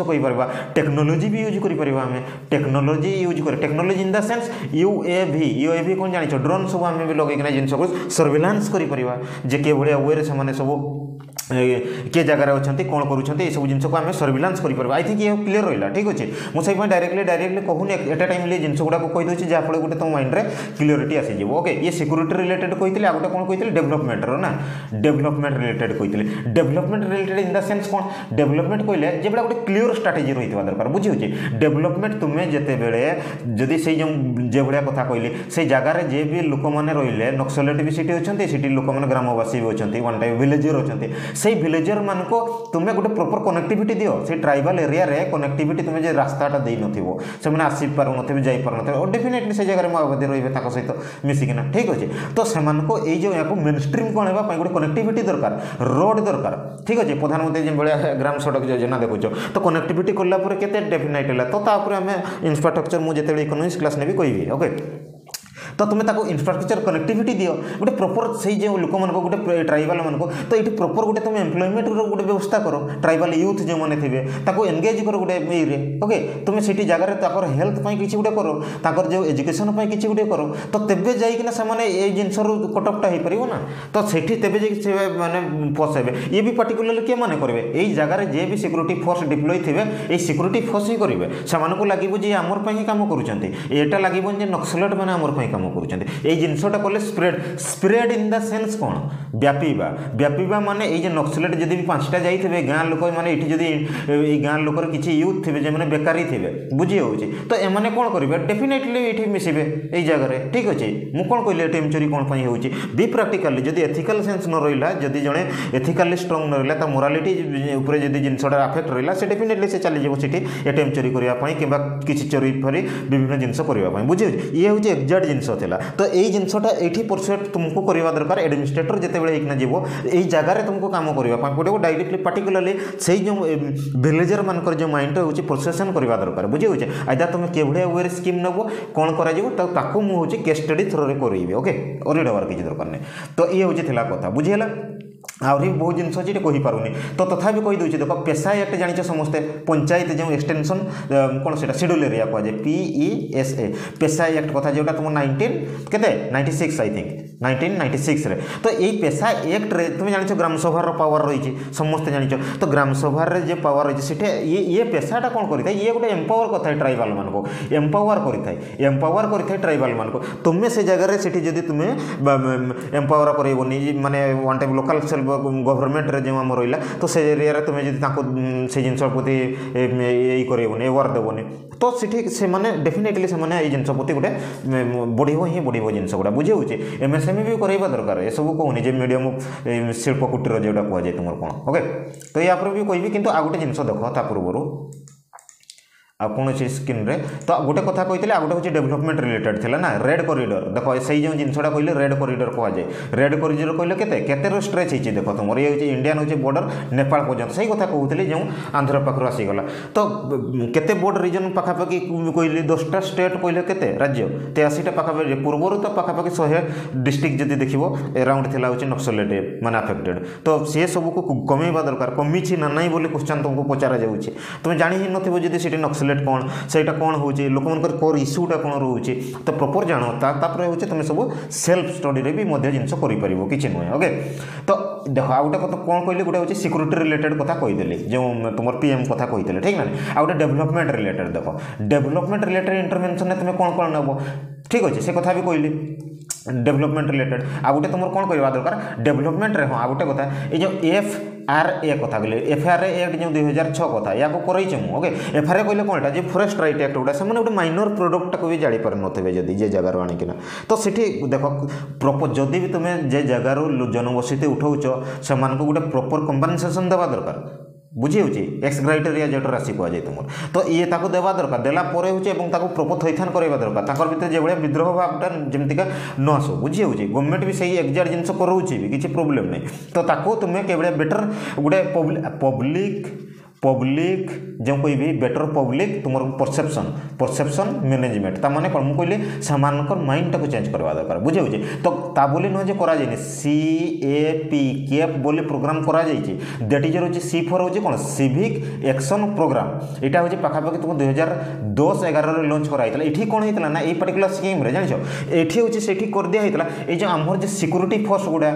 टेक्नोलोजी भी यूज करें टेक्नोलोजी यूज कर technology in the sense U A भी यू ए भी कौन जान ड्रोन सब आम लगे जिनस सर्भिलान्स करें जे कि वे सब किए जगार अच्छा कौन कर सब आम सर्भिलान्स कर आई थिंक ये क्लीयर रहा ठीक अच्छे मुझे डायरेक्टली डायरेक्टली कहूँ एट टाइम ये जिस गुड़ा कहीदे जहाँफल गोटे तुम माइंड में क्लीयरिट आसी ओके ये सिक्यूरी रिलेटेड कही आ गए कौन कही डेभलपमेंट रहा डेभलपमेंट रिलेटेड कहते development related in the sense कौन डेभलपमेंट कहे जेबा गोटे क्लीयर स्ट्राटेजी रही दरकार बुझे डेभलपमेंट तुम्हें जितेबले जदि से जो भाया कथ कहली से जगह जे भी लोक मैंने रेल नक्सलेट भी सीटी अच्छे सीट लोक मैंने ग्रामवासी भी अच्छे वन टाइम भिलेजर अच्छे সেই ভিলেজার মানক তুমি গুটে প্রপার কানেক্টিভিটি দিও সেই ট্রাইবাল এরিয়া রে কানেক্টিভিটি তুমি যে রাস্তাটা দেই নতিব সে মান আশীর্বাদ পার নতিব যাই পার না ও ডিফিনেটলি সেই জায়গা রে মাবধি রইবে তা কইতো মিসি কেনা ঠিক আছে তো সে মানক এই যে ইয়াক মেনস্ট্রিম কোনেবা পাই কানেক্টিভিটি দরকার রোড দরকার ঠিক আছে প্রধানমন্ত্রী গ্রাম সড়ক যোজনা দেখো তো তো কানেক্টিভিটি কলপুর কেতে ডিফিনেটলি তো তা উপরে আমি ইনফ্রাস্ট্রাকচার মু জেতে বিল ইকোনমি ক্লাস নেবি কইবি ওকে ତ ତୁମେ ତାକୁ ଇନଫ୍ରାଷ୍ଟ୍ରକ୍ଚର କନେକ୍ଟିଭିଟି ଦିଅ ଗୋଟେ ପ୍ରପର ସେଇ ଯେଉଁ ଲୋକମାନଙ୍କୁ ଗୋଟେ ଟ୍ରାଇବାଲ ମାନଙ୍କୁ ତ ଏଇଠି ପ୍ରପର୍ ଗୋଟେ ତୁମେ ଏମ୍ପ୍ଲୟମେଣ୍ଟର ଗୋଟେ ବ୍ୟବସ୍ଥା କର ଟ୍ରାଇବାଲ ୟୁଥ୍ ଯେଉଁମାନେ ଥିବେ ତାକୁ ଏନଗେଜ୍ କର ଗୋଟେ ଇଏରେ ଓକେ ତୁମେ ସେଠି ଜାଗାରେ ତାଙ୍କର ହେଲ୍ଥ ପାଇଁ କିଛି ଗୋଟେ କର ତାଙ୍କର ଯେଉଁ ଏଜୁକେସନ୍ ପାଇଁ କିଛି ଗୋଟେ କର ତ ତେବେ ଯାଇକିନା ସେମାନେ ଏଇ ଜିନିଷରୁ କଟକଟା ହେଇପାରିବ ନା ତ ସେଠି ତେବେ ଯାଇକି ସେ ମାନେ ପସେଇବେ ଇଏ ବି ପାର୍ଟିକୁଲାରଲି କିଏ ମାନେ କରିବେ ଏଇ ଜାଗାରେ ଯିଏ ବି ସିକ୍ୟୁରିଟି ଫୋର୍ସ ଡିପ୍ଲୟ ଥିବେ ଏଇ ସିକ୍ୟୁରିଟି ଫୋର୍ସ ହିଁ କରିବେ ସେମାନଙ୍କୁ ଲାଗିବ ଯେ ଆମର ପାଇଁ ହିଁ କାମ କରୁଛନ୍ତି ଏଇଟା ଲାଗିବନି ଯେ ନକ୍ସଲେଟ୍ ମାନେ ଆମର ପାଇଁ କାମ করছেন এই জিনিসটা কলে spread spread in the sense কোণ ব্যাপিবা ব্যাপিবা মানে এই যে নক্সলেট যদি বি পাঁচটা যাইথিবে গাঁ লোক মানে এটি যদি এই গাঁ লোকর কিছু ইউথ থিবে যে বেকারি থিবে বুঝি হচ্ছে তো এমানে কোণ করবে ডেফিনেটলি এটি মিশিবে এই জায়গায় ঠিক আছে মু কোণ কইলে এটি এমচুরি কোণ পাই হচ্ছে বি প্রাকটিকালি যদি এথিকাল সেন্স ন রহিলা যদি জনে এথিকালি স্ট্রং ন রহিলা তা মোরালিটি উপরে যদি জিনিসটা আফেক্ট রহিলা সে ডেফিনেটলি সে চালি যাব সেটি এটিএম চোরি করা কিংবা কিছু চোরি ফরি বিভিন্ন জিনিস করা বুঝি ইয়ে হচ্ছে এক্জাক্ট জিনিস ଥିଲା ତ ଏଇ ଜିନିଷଟା ଏଇଠି ପରସୁଏଟ୍ ତୁମକୁ କରିବା ଦରକାର ଆଡ଼ମିନିଷ୍ଟ୍ରେଟର ଯେତେବେଳେ ହେଇକିନା ଯିବ ଏଇ ଜାଗାରେ ତୁମକୁ କାମ କରିବା ପାଇଁ ପଡ଼ିବ ଡାଇରେକ୍ଟଲି ପାର୍ଟିକୁଲାରଲି ସେଇ ଯେଉଁ ଭିଲେଜରମାନଙ୍କର ଯେଉଁ ମାଇଣ୍ଡ ହେଉଛି ପ୍ରୋସେସନ୍ କରିବା ଦରକାର ବୁଝିହେଉଛି ଆଇଦା ତୁମେ କିଭଳିଆ ୱେରେ ସ୍କିମ୍ ନେବ କ'ଣ କରାଯିବ ତ ତାକୁ ମୁଁ ହେଉଛି କେସ୍ ଷ୍ଟଡି ଥ୍ରୋରେ କରାଇବି ଓକେ ଅରିଡ଼ ହେବାର କିଛି ଦରକାର ନାହିଁ ତ ଇଏ ହେଉଛି ଥିଲା କଥା ବୁଝିହେଲା आहरी बहुत जिनस तो तथा तो कहीदे देख पेशा एक्ट जान समस्ते पंचायत जो एक्सटेनसन कौन सीटा schedule area कहुए P E S A PESA act कथा जोटा तुम नाइंटीन के ninety six I think nineteen ninety six तो ये पेशा एक्ट्रे तुम जान ग्राम सभार पावर रही है समस्ते जाच तो ग्राम सभार जो पावर रही है सीटे ये ये पेशाटा कौन करें ये गोटे एमपावर कर ट्राइबाल मानक एमपावर करें एमपावर करें ट्राइबाल मानक तुम्हें से जगह से तुम्हें एमपावर कर मानने वन टाइम लोकाल ସେଲ୍ଫ ଗଭର୍ଣ୍ଣମେଣ୍ଟରେ ଯେଉଁ ଆମ ରହିଲା ତ ସେ ଏରିଆରେ ତୁମେ ଯଦି ତାଙ୍କୁ ସେ ଜିନିଷ ପ୍ରତି ଇଏ କରେଇବନି ଆୱାର୍ ଦେବନି ତ ସେଠି ସେମାନେ ଡେଫିନେଟଲି ସେମାନେ ଏଇ ଜିନିଷ ପ୍ରତି ଗୋଟେ ବଢ଼ିବ ହିଁ ବଢ଼ିବ ଜିନିଷ ଗୁଡ଼ା ବୁଝି ହେଉଛି ଏମ୍ଏସ୍ଏମ୍ଇ ବି କରେଇବା ଦରକାର ଏସବୁ କହୁନି ଯେ ମିଡ଼ିୟମ ଶିଳ୍ପ କୁଟୀର ଯେଉଁଟା କୁହାଯାଏ ତୁମର କ'ଣ ଓକେ ତ ୟା ପରେ ବି କହିବି କିନ୍ତୁ ଆଉ ଗୋଟେ ଜିନିଷ ଦେଖ ତା ପୂର୍ବରୁ ଆଉ କୌଣସି ସ୍କିନ୍ରେ ତ ଗୋଟେ କଥା କହିଥିଲେ ଆଉ ଗୋଟେ ହେଉଛି ଡେଭଲପମେଣ୍ଟ ରିଲେଟେଡ୍ ଥିଲା ନା ରେଡ୍ କରିଡର୍ ଦେଖ ସେଇ ଯେଉଁ ଜିନିଷଟା କହିଲେ ରେଡ୍ କରିଡର୍ କୁହାଯାଏ ରେଡ୍ କରିଡ଼ର କହିଲେ କେତେ କେତେର ଷ୍ଟ୍ରେଚ୍ ହେଇଛି ଦେଖ ତୁମର ଇଏ ହେଉଛି ଇଣ୍ଡିଆନ୍ ହେଉଛି ବର୍ଡର୍ ନେପାଳ ପର୍ଯ୍ୟନ୍ତ ସେଇ କଥା କହୁଥିଲି ଯେଉଁ ଆନ୍ଧ୍ର ପାଖରୁ ଆସିଗଲା ତ କେତେ ବୋର୍ଡ ରିଜନ୍ ପାଖାପାଖି କହିଲି ଦଶଟା ଷ୍ଟେଟ୍ କହିଲେ କେତେ ରାଜ୍ୟ ତେୟାଅଶୀଟା ପାଖାପାଖି ପୂର୍ବରୁ ତ ପାଖାପାଖି ଶହେ ଡିଷ୍ଟ୍ରିକ୍ଟ ଯଦି ଦେଖିବ ଏରାଉଣ୍ଡ ଥିଲା ହେଉଛି ନକ୍ସଲେଟ୍ ମାନେ ଆଫେକ୍ଟେଡ୍ ତ ସେ ସବୁକୁ କମେଇବା ଦରକାର କମିଛି ନା ନାହିଁ ବୋଲି କ୍ୱେଶ୍ଚନ୍ ତୁମକୁ ପଚରାଯାଉଛି ତୁମେ ଜାଣି ହିଁ ନଥିବ ଯଦି ସେଠି ନକ୍ସଲେଟ୍ ରିଲେଟ୍ କ'ଣ ସେଇଟା କ'ଣ ହେଉଛି ଲୋକମାନଙ୍କର କୋର୍ ଇସ୍ୟୁଟା କ'ଣ ରହୁଛି ତ ପ୍ରପର୍ ଜାଣ ତାପରେ ହେଉଛି ତୁମେ ସବୁ ସେଲ୍ଫ ଷ୍ଟଡ଼ିରେ ବି ମଧ୍ୟ ଜିନିଷ କରିପାରିବ କିଛି ନୁହେଁ ଓକେ ତ ଦେଖ ଆଉ ଗୋଟେ କଥା କ'ଣ କହିଲି ଗୋଟେ ହେଉଛି ସିକ୍ୟୁରିଟି ରିଲେଟେଡ଼ କଥା କହିଦେଲି ଯେଉଁ ତୁମର ପି ଏମ୍ କଥା କହିଥିଲେ ଠିକ୍ ନା ଆଉ ଗୋଟେ ଡେଭଲପମେଣ୍ଟ ରିଲେଟେଡ଼ ଦେଖ ଡେଭଲପମେଣ୍ଟ ରିଲେଟେଡ଼ ଇଣ୍ଟରଭେନ୍ସନରେ ତୁମେ କ'ଣ କ'ଣ ନେବ ଠିକ୍ ଅଛି ସେ କଥା ବି କହିଲି ଡେଭଲପମେଣ୍ଟ ରିଲେଟେଡ଼ ଆଉ ଗୋଟେ ତୁମର କ'ଣ କରିବା ଦରକାର ଡେଭଲପମେଣ୍ଟରେ ହଁ ଆଉ ଗୋଟେ କଥା ଏଇ ଯେଉଁ ଏଫ୍ আর এ কথা কলে এফআইআর একট যে দুই হাজার ছ কথা ইয়াকে করাইছে মু ওকে এফআইআর কইলে কোনটা যে ফরেস্ট রাইট একট গুড়া সে গোটে মাইনর প্রডক্টটাকে বি জাঁপারি নথিবে যদি যে জায়গার আনিকিনা তো সেটি দেখ প্রপর যদি বি তুমি যে জায়গার জনবসতি উঠাউছ সে গোটে প্রপর কম্পেনসেসন দেওয়া দরকার बुझे एक्स ग्राइटेरिया जेटर राशि कह जाए तुम तो ये देवा दरकार देर हो प्रोप थैथान करवा दरकार भितर जो भाई विद्रोह भाव जमीका नस बुझे गवर्नमेंट भी सही एक्जाक्ट जिनस करो भी किसी प्रोब्लेम नहीं तो तुम्हें कई बेटर गोटे पब्लिक পব্লিক যে কইবি বেটর পব্লিক তোমার পরসেপসন পরসেপসন ম্যানেজমেন্ট তার মানে কম কইলে সেমানকর মাইন্ডটাকে চেঞ্জ করবা দরকার বুঝে বুঝে তো তা বলে নয় যে করা যায়নি সি এ পি কেপ বলে প্রোগ্রাম করা যাইছে দ্যাট ইজ হচ্ছে সি ফর হচ্ছে কোন সিভিক একশন প্রোগ্রাম এটা হচ্ছে পাখাপাখি তোমার দুই হাজার দশ এগারে লঞ্চ করা হয়েছিল এটি কোণ হয়েছিল না এই পার্টিকুলার স্কিমরে জানিছ এটি হচ্ছে সেটি করে দিয়া হয়েছিল এই যে আমার যে সিকুরিটি ফোর্স গুড়া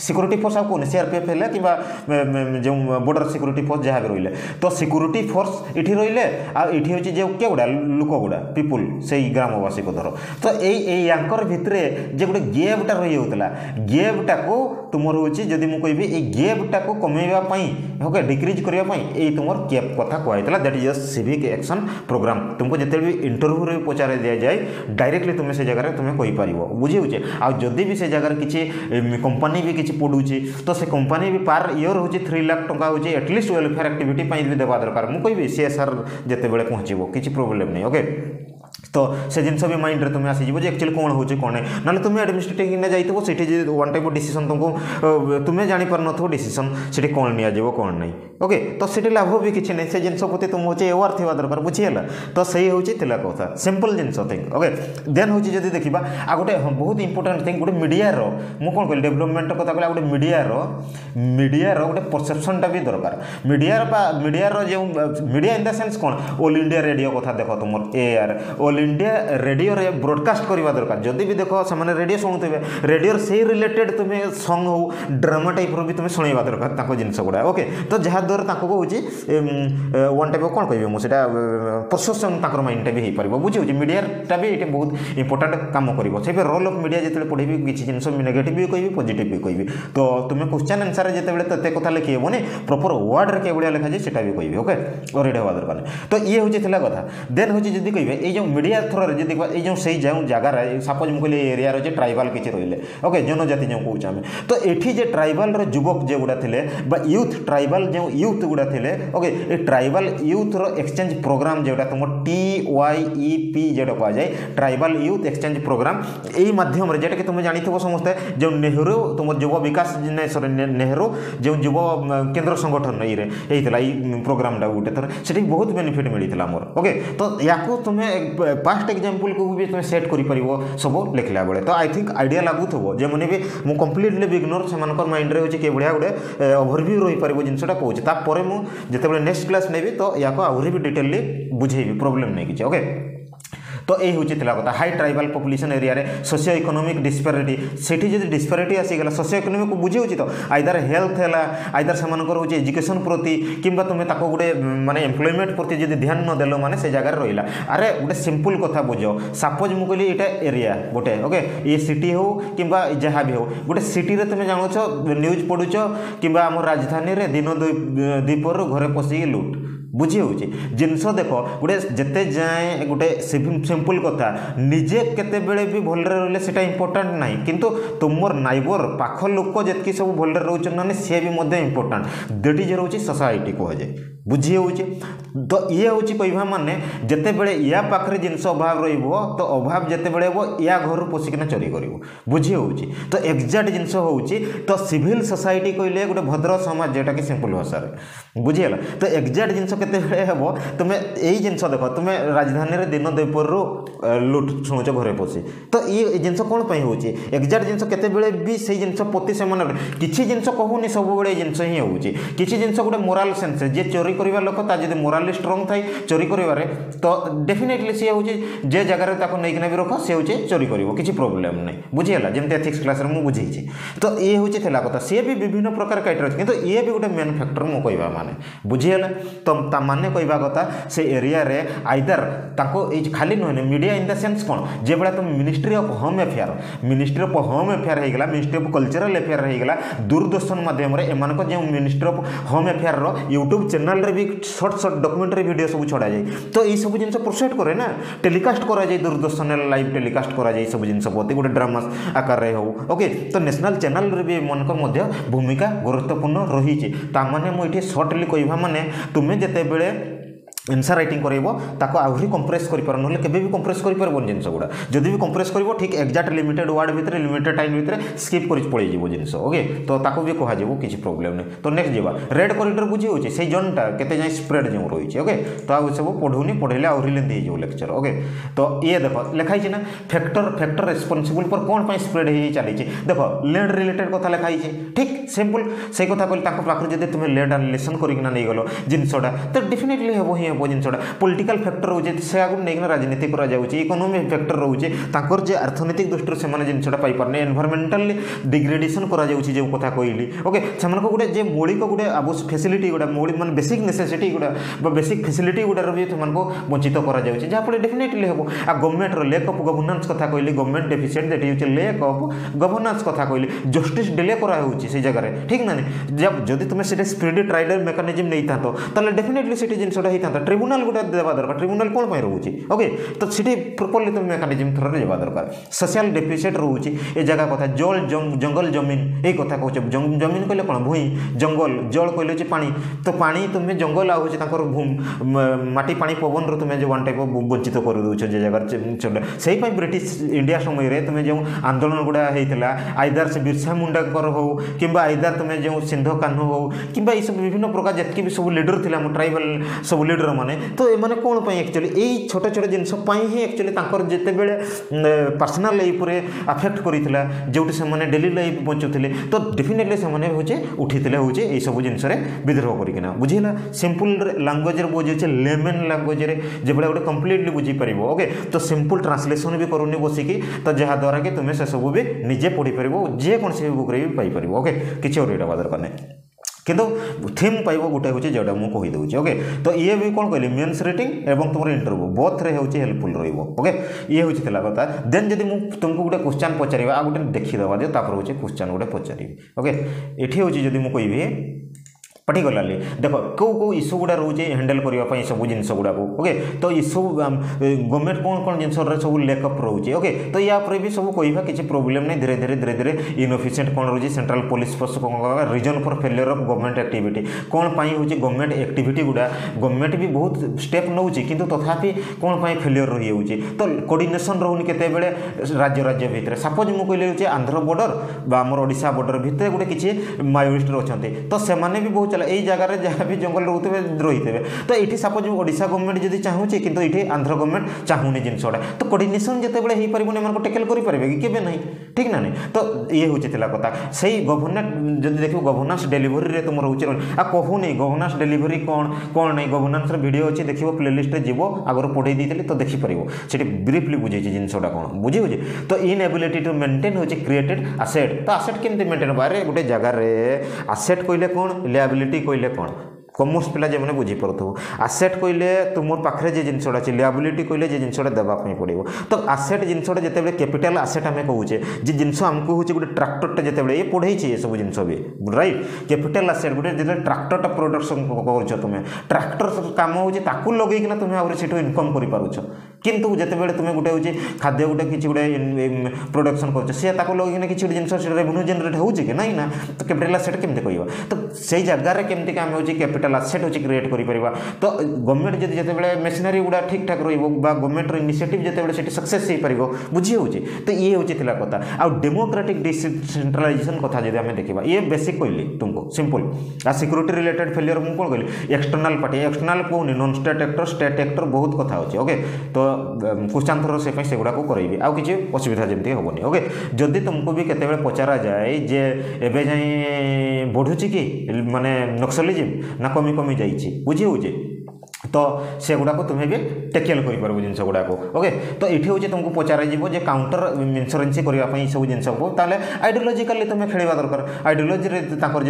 सिक्यूरीटी फोर्स आपको सी आर पी एफ है कि जो बोर्डर सिक्यूरीटी फोर्स जहाँ भी रही है तो सिक्यूरीटी फोर्स ये रे आठ जो किए गुड़ा लोक गुड़ा पीपुल से ग्रामवासी को धर तो यही भितर जे गोटे गेपटा रही होता गेपटा को तुम्हारे जदि मुझे कह गेप्टा को कमेवाई ओके डिक्रिज करने तुम गेप कथ कहला that is civic action programme तुमको जिते भी इंटरव्यू रे पचार दि जाए डायरेक्टली तुम्हें से जगह तुम्हें कही पार बुझे आदि भी से जगह किसी कंपानी ବି କିଛି ପଡ଼ୁଛି ତ ସେ କମ୍ପାନୀ ବି ପାର୍ ଇୟର୍ ହେଉଛି ଥ୍ରୀ ଲାଖ୍ ଟଙ୍କା ହେଉଛି ଆଟଲିଷ୍ଟ ୱେଲଫେୟାର ଆକ୍ଟିଭିଟି ପାଇଁ ବି ଦେବା ଦରକାର ମୁଁ କହିବି ସିଏ ସାର୍ ଯେତେବେଳେ ପହଞ୍ଚିବ କିଛି ପ୍ରୋବ୍ଲେମ୍ ନାହିଁ ଓକେ ତ ସେ ଜିନିଷ ବି ମାଇଣ୍ଡରେ ତୁମେ ଆସିଯିବ ଯେ ଆକ୍ଚୁଆଲି କ'ଣ ହେଉଛି କ'ଣ ନାହିଁ ନହେଲେ ତୁମେ ଆଡ଼ମିନିଷ୍ଟ୍ରେଟିଭ୍ କିନା ଯାଇଥିବ ସେଠି ୱାନ୍ ଟାଇପ୍ ଅଫ୍ ଡିସିସନ୍ ତୁମକୁ ତୁମେ ଜାଣିପାରୁନଥିବ ଡିସିସନ୍ ସେଠି କ'ଣ ନିଆଯିବ କ'ଣ ନାହିଁ ଓକେ ତ ସେଠି ଲାଭ ବି କିଛି ନାହିଁ ସେ ଜିନିଷ ପ୍ରତି ତୁମ ହେଉଛି ଏୱାର ଥିବା ଦରକାର ବୁଝିହେଲା ତ ସେଇ ହେଉଛି ଥିଲା କଥା ସିମ୍ପଲ୍ ଜିନିଷ ଥିଙ୍କ୍ ଓକେ ଦେନ୍ ହେଉଛି ଯଦି ଦେଖିବା ଆଉ ଗୋଟେ ବହୁତ ଇମ୍ପୋର୍ଟାଣ୍ଟ ଥିଙ୍କ୍ ଗୋଟେ ମିଡ଼ିଆର ମୁଁ କ'ଣ କହିଲି ଡେଭଲପମେଣ୍ଟ କଥା କହିଲେ ଗୋଟେ ମିଡ଼ିଆର ମିଡ଼ିଆର ଗୋଟେ ପରସେପ୍ସନ୍ଟା ବି ଦରକାର ମିଡ଼ିଆର ବା ମିଡ଼ିଆର ଯେଉଁ ମିଡ଼ିଆ ଇନ୍ ଦ ସେନ୍ସ କ'ଣ ଅଲ୍ ଇଣ୍ଡିଆ ରେଡ଼ିଓ କଥା ଦେଖ ତୁମର ଏଆର୍ ଅଲ୍ इंडिया रेडियो रे ब्रॉडकास्ट करवा दरकार जदि भी देखो से रेडियो शुणुवे रेडियो से रिलेटेड तुम्हें संग हो ड्रामा टाइप भी तुम्हें शुणा दरकार जिनस गुड़ा ओके तो जहाँद्वारा हूँ वन टाइप कौन कह से प्रोसेसन तर माइंडा भी हो पार बुझे मीडिया भी ये बहुत इंपोर्टाट कम कर रोल अफ मीडिया जितने पढ़े भी किसी जिस नेगेट भी कह पजिट भी कह तो तुम्हें क्वेश्चन आनसर जितने कथ लिखे हेनी प्रपर वार्ड रे लिखा जाए भी कहे और रेडियो हवा दरकार तो ये हूँ कथ देन हूँ जी कहे ये जो मीडिया एरिया थ्रो देखा ये जो जो जगार सपोज मुझे कहली एरिया रे ट्राइबाल किसी रही है ओके जनजाति जो कौन आम तो ये जे ट्राइबल जुवक जो गुड़ा थे यूथ ट्राइबाल जो यूथ गुड़ा थे ओके ये ट्राइबाल यूथ रक्सचेज प्रोग्राम जो तुम टी वाई पी जेटा कह जाए ट्राइबाल यूथ एक्सचेज प्रोग्राम यम जेटा कि तुम जानी समस्ते जो नेहरू तुम युव विकास सरी नेहरू जो युव केन्द्र संगठन ये प्रोग्रामा गोटे थर से बहुत बेनिफिट मिलता आमर ओके तो या तुम्हें ପାଷ୍ଟ ଏକ୍ଜାମ୍ପଲ୍କୁ ବି ତୁମେ ସେଟ୍ କରିପାରିବ ସବୁ ଲେଖିଲା ବେଳେ ତ ଆଇ ଥିଙ୍କ ଆଇଡ଼ିଆ ଲାଗୁଥିବ ଯେମାନେ ବି ମୁଁ କମ୍ପ୍ଲିଟଲି ବିଗ୍ନୋର ସେମାନଙ୍କର ମାଇଣ୍ଡରେ ହେଉଛି କି ଭଳିଆ ଗୋଟେ ଓଭରଭ୍ୟୁ ରହିପାରିବ ଜିନିଷଟା କହୁଛି ତାପରେ ମୁଁ ଯେତେବେଳେ ନେକ୍ସଟ କ୍ଲାସ୍ ନେବି ତ ୟାକୁ ଆହୁରି ବି ଡିଟେଲଲି ବୁଝେଇବି ପ୍ରୋବ୍ଲେମ୍ ନେଇକିଛି ଓକେ তো এই হচ্ছে কথা হাই ট্রাইবাল পপুলেসন এরিয়ার সোসিও ইকোনোমিক ডিসপ্যারিটি সেটি যদি ডিসপ্যারিটি আসিগলা সোসিও ইকোনোমিক বুঝাউছি তো আইদার হেলথ হল আইদার সে হচ্ছে এজুকেশন প্রতি কিংবা তুমি তাকে গোটে মানে এমপ্লয়মেন্ট প্রতি যদি ধ্যান নদেল মানে সে জায়গায় রহলা আরে গোটে সিম্পল কথা বুঝ সাপোজ মু কহিলি এটা এরিয়া গোটে ওকে ইয়ে সিটি হো কিংবা যা বি হো গোটে সিটিরে তুমি জাণুছ নিউজ পড়ুছ কিংবা আমার রাজধানী দিন দ্বীপর ঘরে পশিকি লুট बुझी हो जिनस देख गोटे जिते जाए गोटे सिंपल कथा निजे के भी भल रहा इंपोर्टाट ना कि तुम नाइबर पाख लोक जितकी सब भल रोचे सी भी इंपोर्टाट दट जो रोचे सोसायटी कह बुझी हो तो ये हूँ कहवा मानने जिते बड़े या पाखे जिनस अभाव रो तो अभाव जिते बड़े या घर पोषिकिना चोरी कर बुझी तो एक्जाक्ट जिनस हूँ तो सिभिल सोसाइटी कहले गोटे भद्र समाज जोटा कि सिंपल भाषा बुझीगला तो एक्जाक्ट जिनस के तुम यही जिनस देख तुम राजधानी दिन दुपर रु लुट शुणु घरे पशी तो ये जिन कौन पर एक्जाक्ट जिन के से जिन प्रति से किसी जिनस कहूनी सब जिन ही किसी जिनस गोटे मोराल सेन्स जे चोरी चोरी कर लोक ताकि मोराली स्ट्रंग थाई चोरी करें तो डेफिनेटली सी हूँ जे जगार नहीं रख सी हूँ चोरी कर किसी प्रोब्लेम ना बुझेगा जमी एथिक्स क्लास में बुझे तो ये हूँ थे कथ सी भी विभिन्न प्रकार कैटर अच्छे कितना ये भी गोटे मेन फैक्टर मुझे कह मैंने बुझेगा तो मैंने कहवा कथा से एरिया आईदर ताक खाली नुहे मीडिया इन द सेन्स कौन जो तुम ministry of home affair ministry of home affair होगा मिनिस्ट्री अफ कलचराल एफेयर होगा दूरदर्शन मध्यम जो ministry of home affair YouTube channel ଚ୍ୟାନେଲ୍ରେ ବି ସର୍ଟ ସର୍ଟ ଡକୁମେଣ୍ଟାରୀ ଭିଡ଼ିଓ ସବୁ ଛଡ଼ାଯାଏ ତ ଏଇସବୁ ଜିନିଷ ପ୍ରୋସେଟ୍ କରେ ନା ଟେଲିକାଷ୍ଟ କରାଯାଏ ଦୂରଦର୍ଶନରେ ଲାଇଭ୍ ଟେଲିକାଷ୍ଟ କରାଯାଏ ଏସବୁ ଜିନିଷ ପ୍ରତି ଗୋଟେ ଡ୍ରାମା ଆକାରରେ ହେଉ ଓକେ ତ ନ୍ୟାସନାଲ୍ ଚ୍ୟାନେଲ୍ରେ ବି ଏମାନଙ୍କର ମଧ୍ୟ ଭୂମିକା ଗୁରୁତ୍ୱପୂର୍ଣ୍ଣ ରହିଛି ତାମାନେ ମୁଁ ଏଠି ସର୍ଟଲି କହିବା ମାନେ ତୁମେ ଯେତେବେଳେ एनसर रईट करक आहुरी कंप्रेस कर ना के कंप्रेस कर जिसगुड़ा जब भी कंप्रेस कर ठीक एक्जाक्ट लिमिटेड वार्ड भितर लिमिटेड टाइम भितर स्कीप कर पड़े जाए जिस ओके तो भी कह किसी प्रोब्लेम नहीं तो नेक्स्ट जावा रेड करडर बुझे से जोनटा के स्प्रेड जो रही है ओके तो आज सब पढ़ूनी पढ़े आहुरी लेंदी हो लेक्चर ओके तो ये देख लिखाई ना फैक्टर फैक्टर रेस्पनसबुल पर कौन पर स्प्रेड हो चली देख लैंड रिलेटेड कथा लिखाई है ठीक सिंपल से कथ कहते तुम्हें लैंड आनलेसन करना नहींगल जिनसटा तो डेफिनेटली हम वो जिनटा पोलिटिकाल फैक्टर रोचे से आगे नहीं राजनीति कराऊँगी इकोनोमिक फैक्टर रोचे तर जे दृष्टि से जिनटा पाइपारे एनभारमेटाल डिग्रेडेसन करो कथा कहली ओके से गोटे जे मौलिक गोटे फैसिलिटी गुड़ा मौलिक मैं बेसिक नेसेसीटी गुड़ा बेसिक फैसिलिटी गुड़ार भी वंचित कराफल डेफिनेटली हम आ गवर्नमेंटर लेक अफ गवर्नान्स कथ कहली government deficient that is lack of governance क्या कहली जस्टिस डिले कराऊँगी से जगार ठीक ना जब जदि तुम्हें से स्पीड ट्राइडल मेकानिजम नहीं था तो डेफिनेटली से जिनसा होता ট্রিব্যুনাল গোটে দেওয়া দরকার ট্রিব্যুনাল কোণ পাই রয়েছে ওকে তো সেটি প্রপরলি তুমি মেকানিজম থ্রোরে যাওয়া দরকার সোশিয়াল ডেফিসিট রয়েছে এ জায়গা কথা জল জঙ্গল জমিন এই কথা কৌছে জমিন কহিলে কোণ ভূঁই জঙ্গল জল কহিলে হচ্ছে পানি তো পানি তুমি জঙ্গল আ হচ্ছে তাঁর মাটি পানি পবনর তুমি যে ওয়ান টাইপ অফ বঞ্চিত করে দেউছ যে জায়গার চলে সেইপাই ব্রিটিশ ইন্ডিয়া সময়রে তুমি যে আন্দোলন গুড়া হয়েছিল আইদার সে বিরসা মুন্ডাঙ্কর হোক কিংবা আইদার তুমি যে সিন্ধ কাহ্নু হোক কিংবা এইসব বিভিন্ন প্রকার যেতকি সব লিডর লা ট্রাইবাল সব লিডর मैंने तो एम कौन एक्चुअली छोट छोट जिनस ही एक्चुअली जिते बड़े पर्सनाल लाइफ आफेक्ट कर जोटी डेली लाइफ बचुते तो डेफिनेटली से हूँ उठी हूँ ये सब जिन विद्रोह करना बुझेगा सीम्पल लांगुएज बुझे लेमेन लांगुएज जो भाई गोटे कम्प्लीटली बुझीपर ओके तो सीम्पल ट्रांसलेसन भी करूनी बसिकी तो जहाद्वारा कि तुम्हें से सब भी निजे पढ़ी पार जेकोसी बुक्रे भी पाइप ओके किसी और दरकार नहीं কিন্তু থিম পাইব গোটে হচ্ছে যেটা মুদেছি ওকে তো ইয়ে বি কোণ কে মেন্স রেটিং এবং তোমার ইন্টরভিউ বথরে হচ্ছে হেল্পফুল রইব ওকে ইয়ে হচ্ছে কথা দেন যদি তুমি গোটে কোশ্চান পচারি আ গোটে দেখিদেওয়া যে তারপর হচ্ছে কোশ্চান গোটে পচারি ওকে এটি হচ্ছে যদি মু কবি पर्टिकुलाली देख कौ कौ इश्यू गुड़ा रोचे हैंडल करने सब जिनस गुड़ाक ओके तो इस्यू गवर्नमेंट कौन कौन जिन सब लेकअप रोचे ओके तो या भी सब कह किसी प्रोब्लेम नहीं धीरे धीरे धीरे धीरे इनफिसीयंट कौन रोज central police force reason for failure of government activity कौन हूँ गवर्नमेंट एक्टिविट गुड़ा गवर्नमेंट भी बहुत स्टेप नौ कि तथापि कौन फेलियर रही हो तो कोर्डनेसन रोनी केत राज्य राज्य भितर सपोज मुझे आंध्र बॉर्डर आम ओडा बॉर्डर भितर गोटे किसी माओिस्टर अच्छा तो से भी बहुत চলে এই জায়গায় যা বি জঙ্গল রুথে রইথে তো এটি সাপোজ ওড়শা গভর্নমেন্ট যদি চাহুছে কিন্তু এটি আন্ধ্র গভর্নমেন্ট চাহুনি জিনিসটা তো কোর্ডিনেসন যেতবে হয়ে পারবনি এমন টেকেল করে পারবে কি কেবে না ঠিক না তো ইয়ে হচ্ছে কথা সেই গভর্নেন্স যদি দেখব গভর্নান্স ডেলিভরি তুম রয়েছে আর কহুনি গভর্নান্স ডেলিভরি কোণ কোণ নাই গভর্নান্সর ভিডিও ଅଛି ଦେଖିବ ପ୍ଲେଲିଷ୍ଟରେ ଯିବ ଆଗରୁ ପଢ଼େଇ ଦେଇଥିଲି ତ ଦେଖିପାରିବ ସେଠି ବ୍ରିଫଲି ବୁଝେଇଛି ଜିନିଷଟା କ'ଣ ବୁଝି ହେଉଛି ତ ଇନ୍ଏବିଲିଟି ଟୁ ମେଣ୍ଟେନ୍ ହେଉଛି କ୍ରିଏଟେଡ୍ ଆସେଟ୍ ତ ଆସେଟ୍ କେମିତି ମେଣ୍ଟେନ୍ ହେବ ଆରେ ଗୋଟେ ଜାଗାରେ ଆସେଟ୍ କହିଲେ କ'ଣ ଲିଆବିଲିଟି ଲିଆବିଲିଟି କହିଲେ କ'ଣ କମର୍ସ ପିଲା ଯେମାନେ ବୁଝିପାରୁଥିବ ଆସେଟ୍ କହିଲେ ତୁମର ପାଖରେ ଯେ ଜିନିଷଟା ଅଛି ଲିଆବିଲିଟି କହିଲେ ଯେ ଜିନିଷଟା ଦେବା ପାଇଁ ପଡ଼ିବ ତ ଆସେଟ୍ ଜିନିଷଟା ଯେତେବେଳେ କ୍ୟାପିଟାଲ ଆସେଟ୍ ଆମେ କହୁଛେ ଯେ ଜିନିଷ ଆମକୁ ହେଉଛି ଗୋଟେ ଟ୍ରାକ୍ଟରଟା ଯେତେବେଳେ ଇଏ ପଢ଼େଇଛି ଏସବୁ ଜିନିଷ ବି ରାଇଟ୍ କ୍ୟାପିଟାଲ ଆସେଟ୍ ଗୋଟେ ଯେତେବେଳେ ଟ୍ରାକ୍ଟରଟା ପ୍ରଡକ୍ସନ୍ କରୁଛ ତୁମେ ଟ୍ରାକ୍ଟର କାମ ହେଉଛି ତାକୁ ଲଗେଇକିନା ତୁମେ ଆହୁରି ସେଠୁ ଇନକମ୍ କରିପାରୁଛ किंतु जितेबाला तुम्हें गोटे हूँ खाद्य गोटे किसी गोटे प्रडक्शन कर लगे कि जिन रेवेन्यू जेनेट हो कि ना ना तो कैपिटाल आसेट के कह तो से जगार कमी आम हो कैपिटाल आसेट हूँ क्रिएट कर तो गवर्नमेंट जी जिते मेसनारी गुड़ा ठीक ठाक रवर्नमेंटर इनिसीयटिव जितेबाला सक्सेस बुझे पारे हो तो ये हूँ कथ आउ डेमोक्राटिक डिसेट्रालाइजेसन कथ जब आम देखा ये बेसिक कहली तुमको सिंपल आ सिक्यूरीटी रिलेटेड फेलियर मुझे कहली एक्सटर्नाल पार्टी एक्सटर्नाल कौन non state actor state actor बहुत कथ अच्छे ओके तो କୋଶ୍ଚାନ୍ ସେ ପାଇଁ ସେଗୁଡ଼ାକୁ କରାଇବି ଆଉ କିଛି ଅସୁବିଧା ଯେମିତି ହେବନି ଓକେ ଯଦି ତୁମକୁ ବି କେତେବେଳେ ପଚରାଯାଏ ଯେ ଏବେ ଯାଏଁ ବଢ଼ୁଛି କି ମାନେ ନକ୍ସଲିଜିମ୍ ନା କମି କମି ଯାଇଛି ବୁଝି ହେଉଛି तो से गुड़ाक तुम्हें भी टेकेल कर जिन गुड़ाक ओके तो ये हूँ तुमको पचार काउंटर इन्सुरांस करने सब जिस आइडियोलोजिकाली तुम्हें खेल दरकार आइडियोलोजी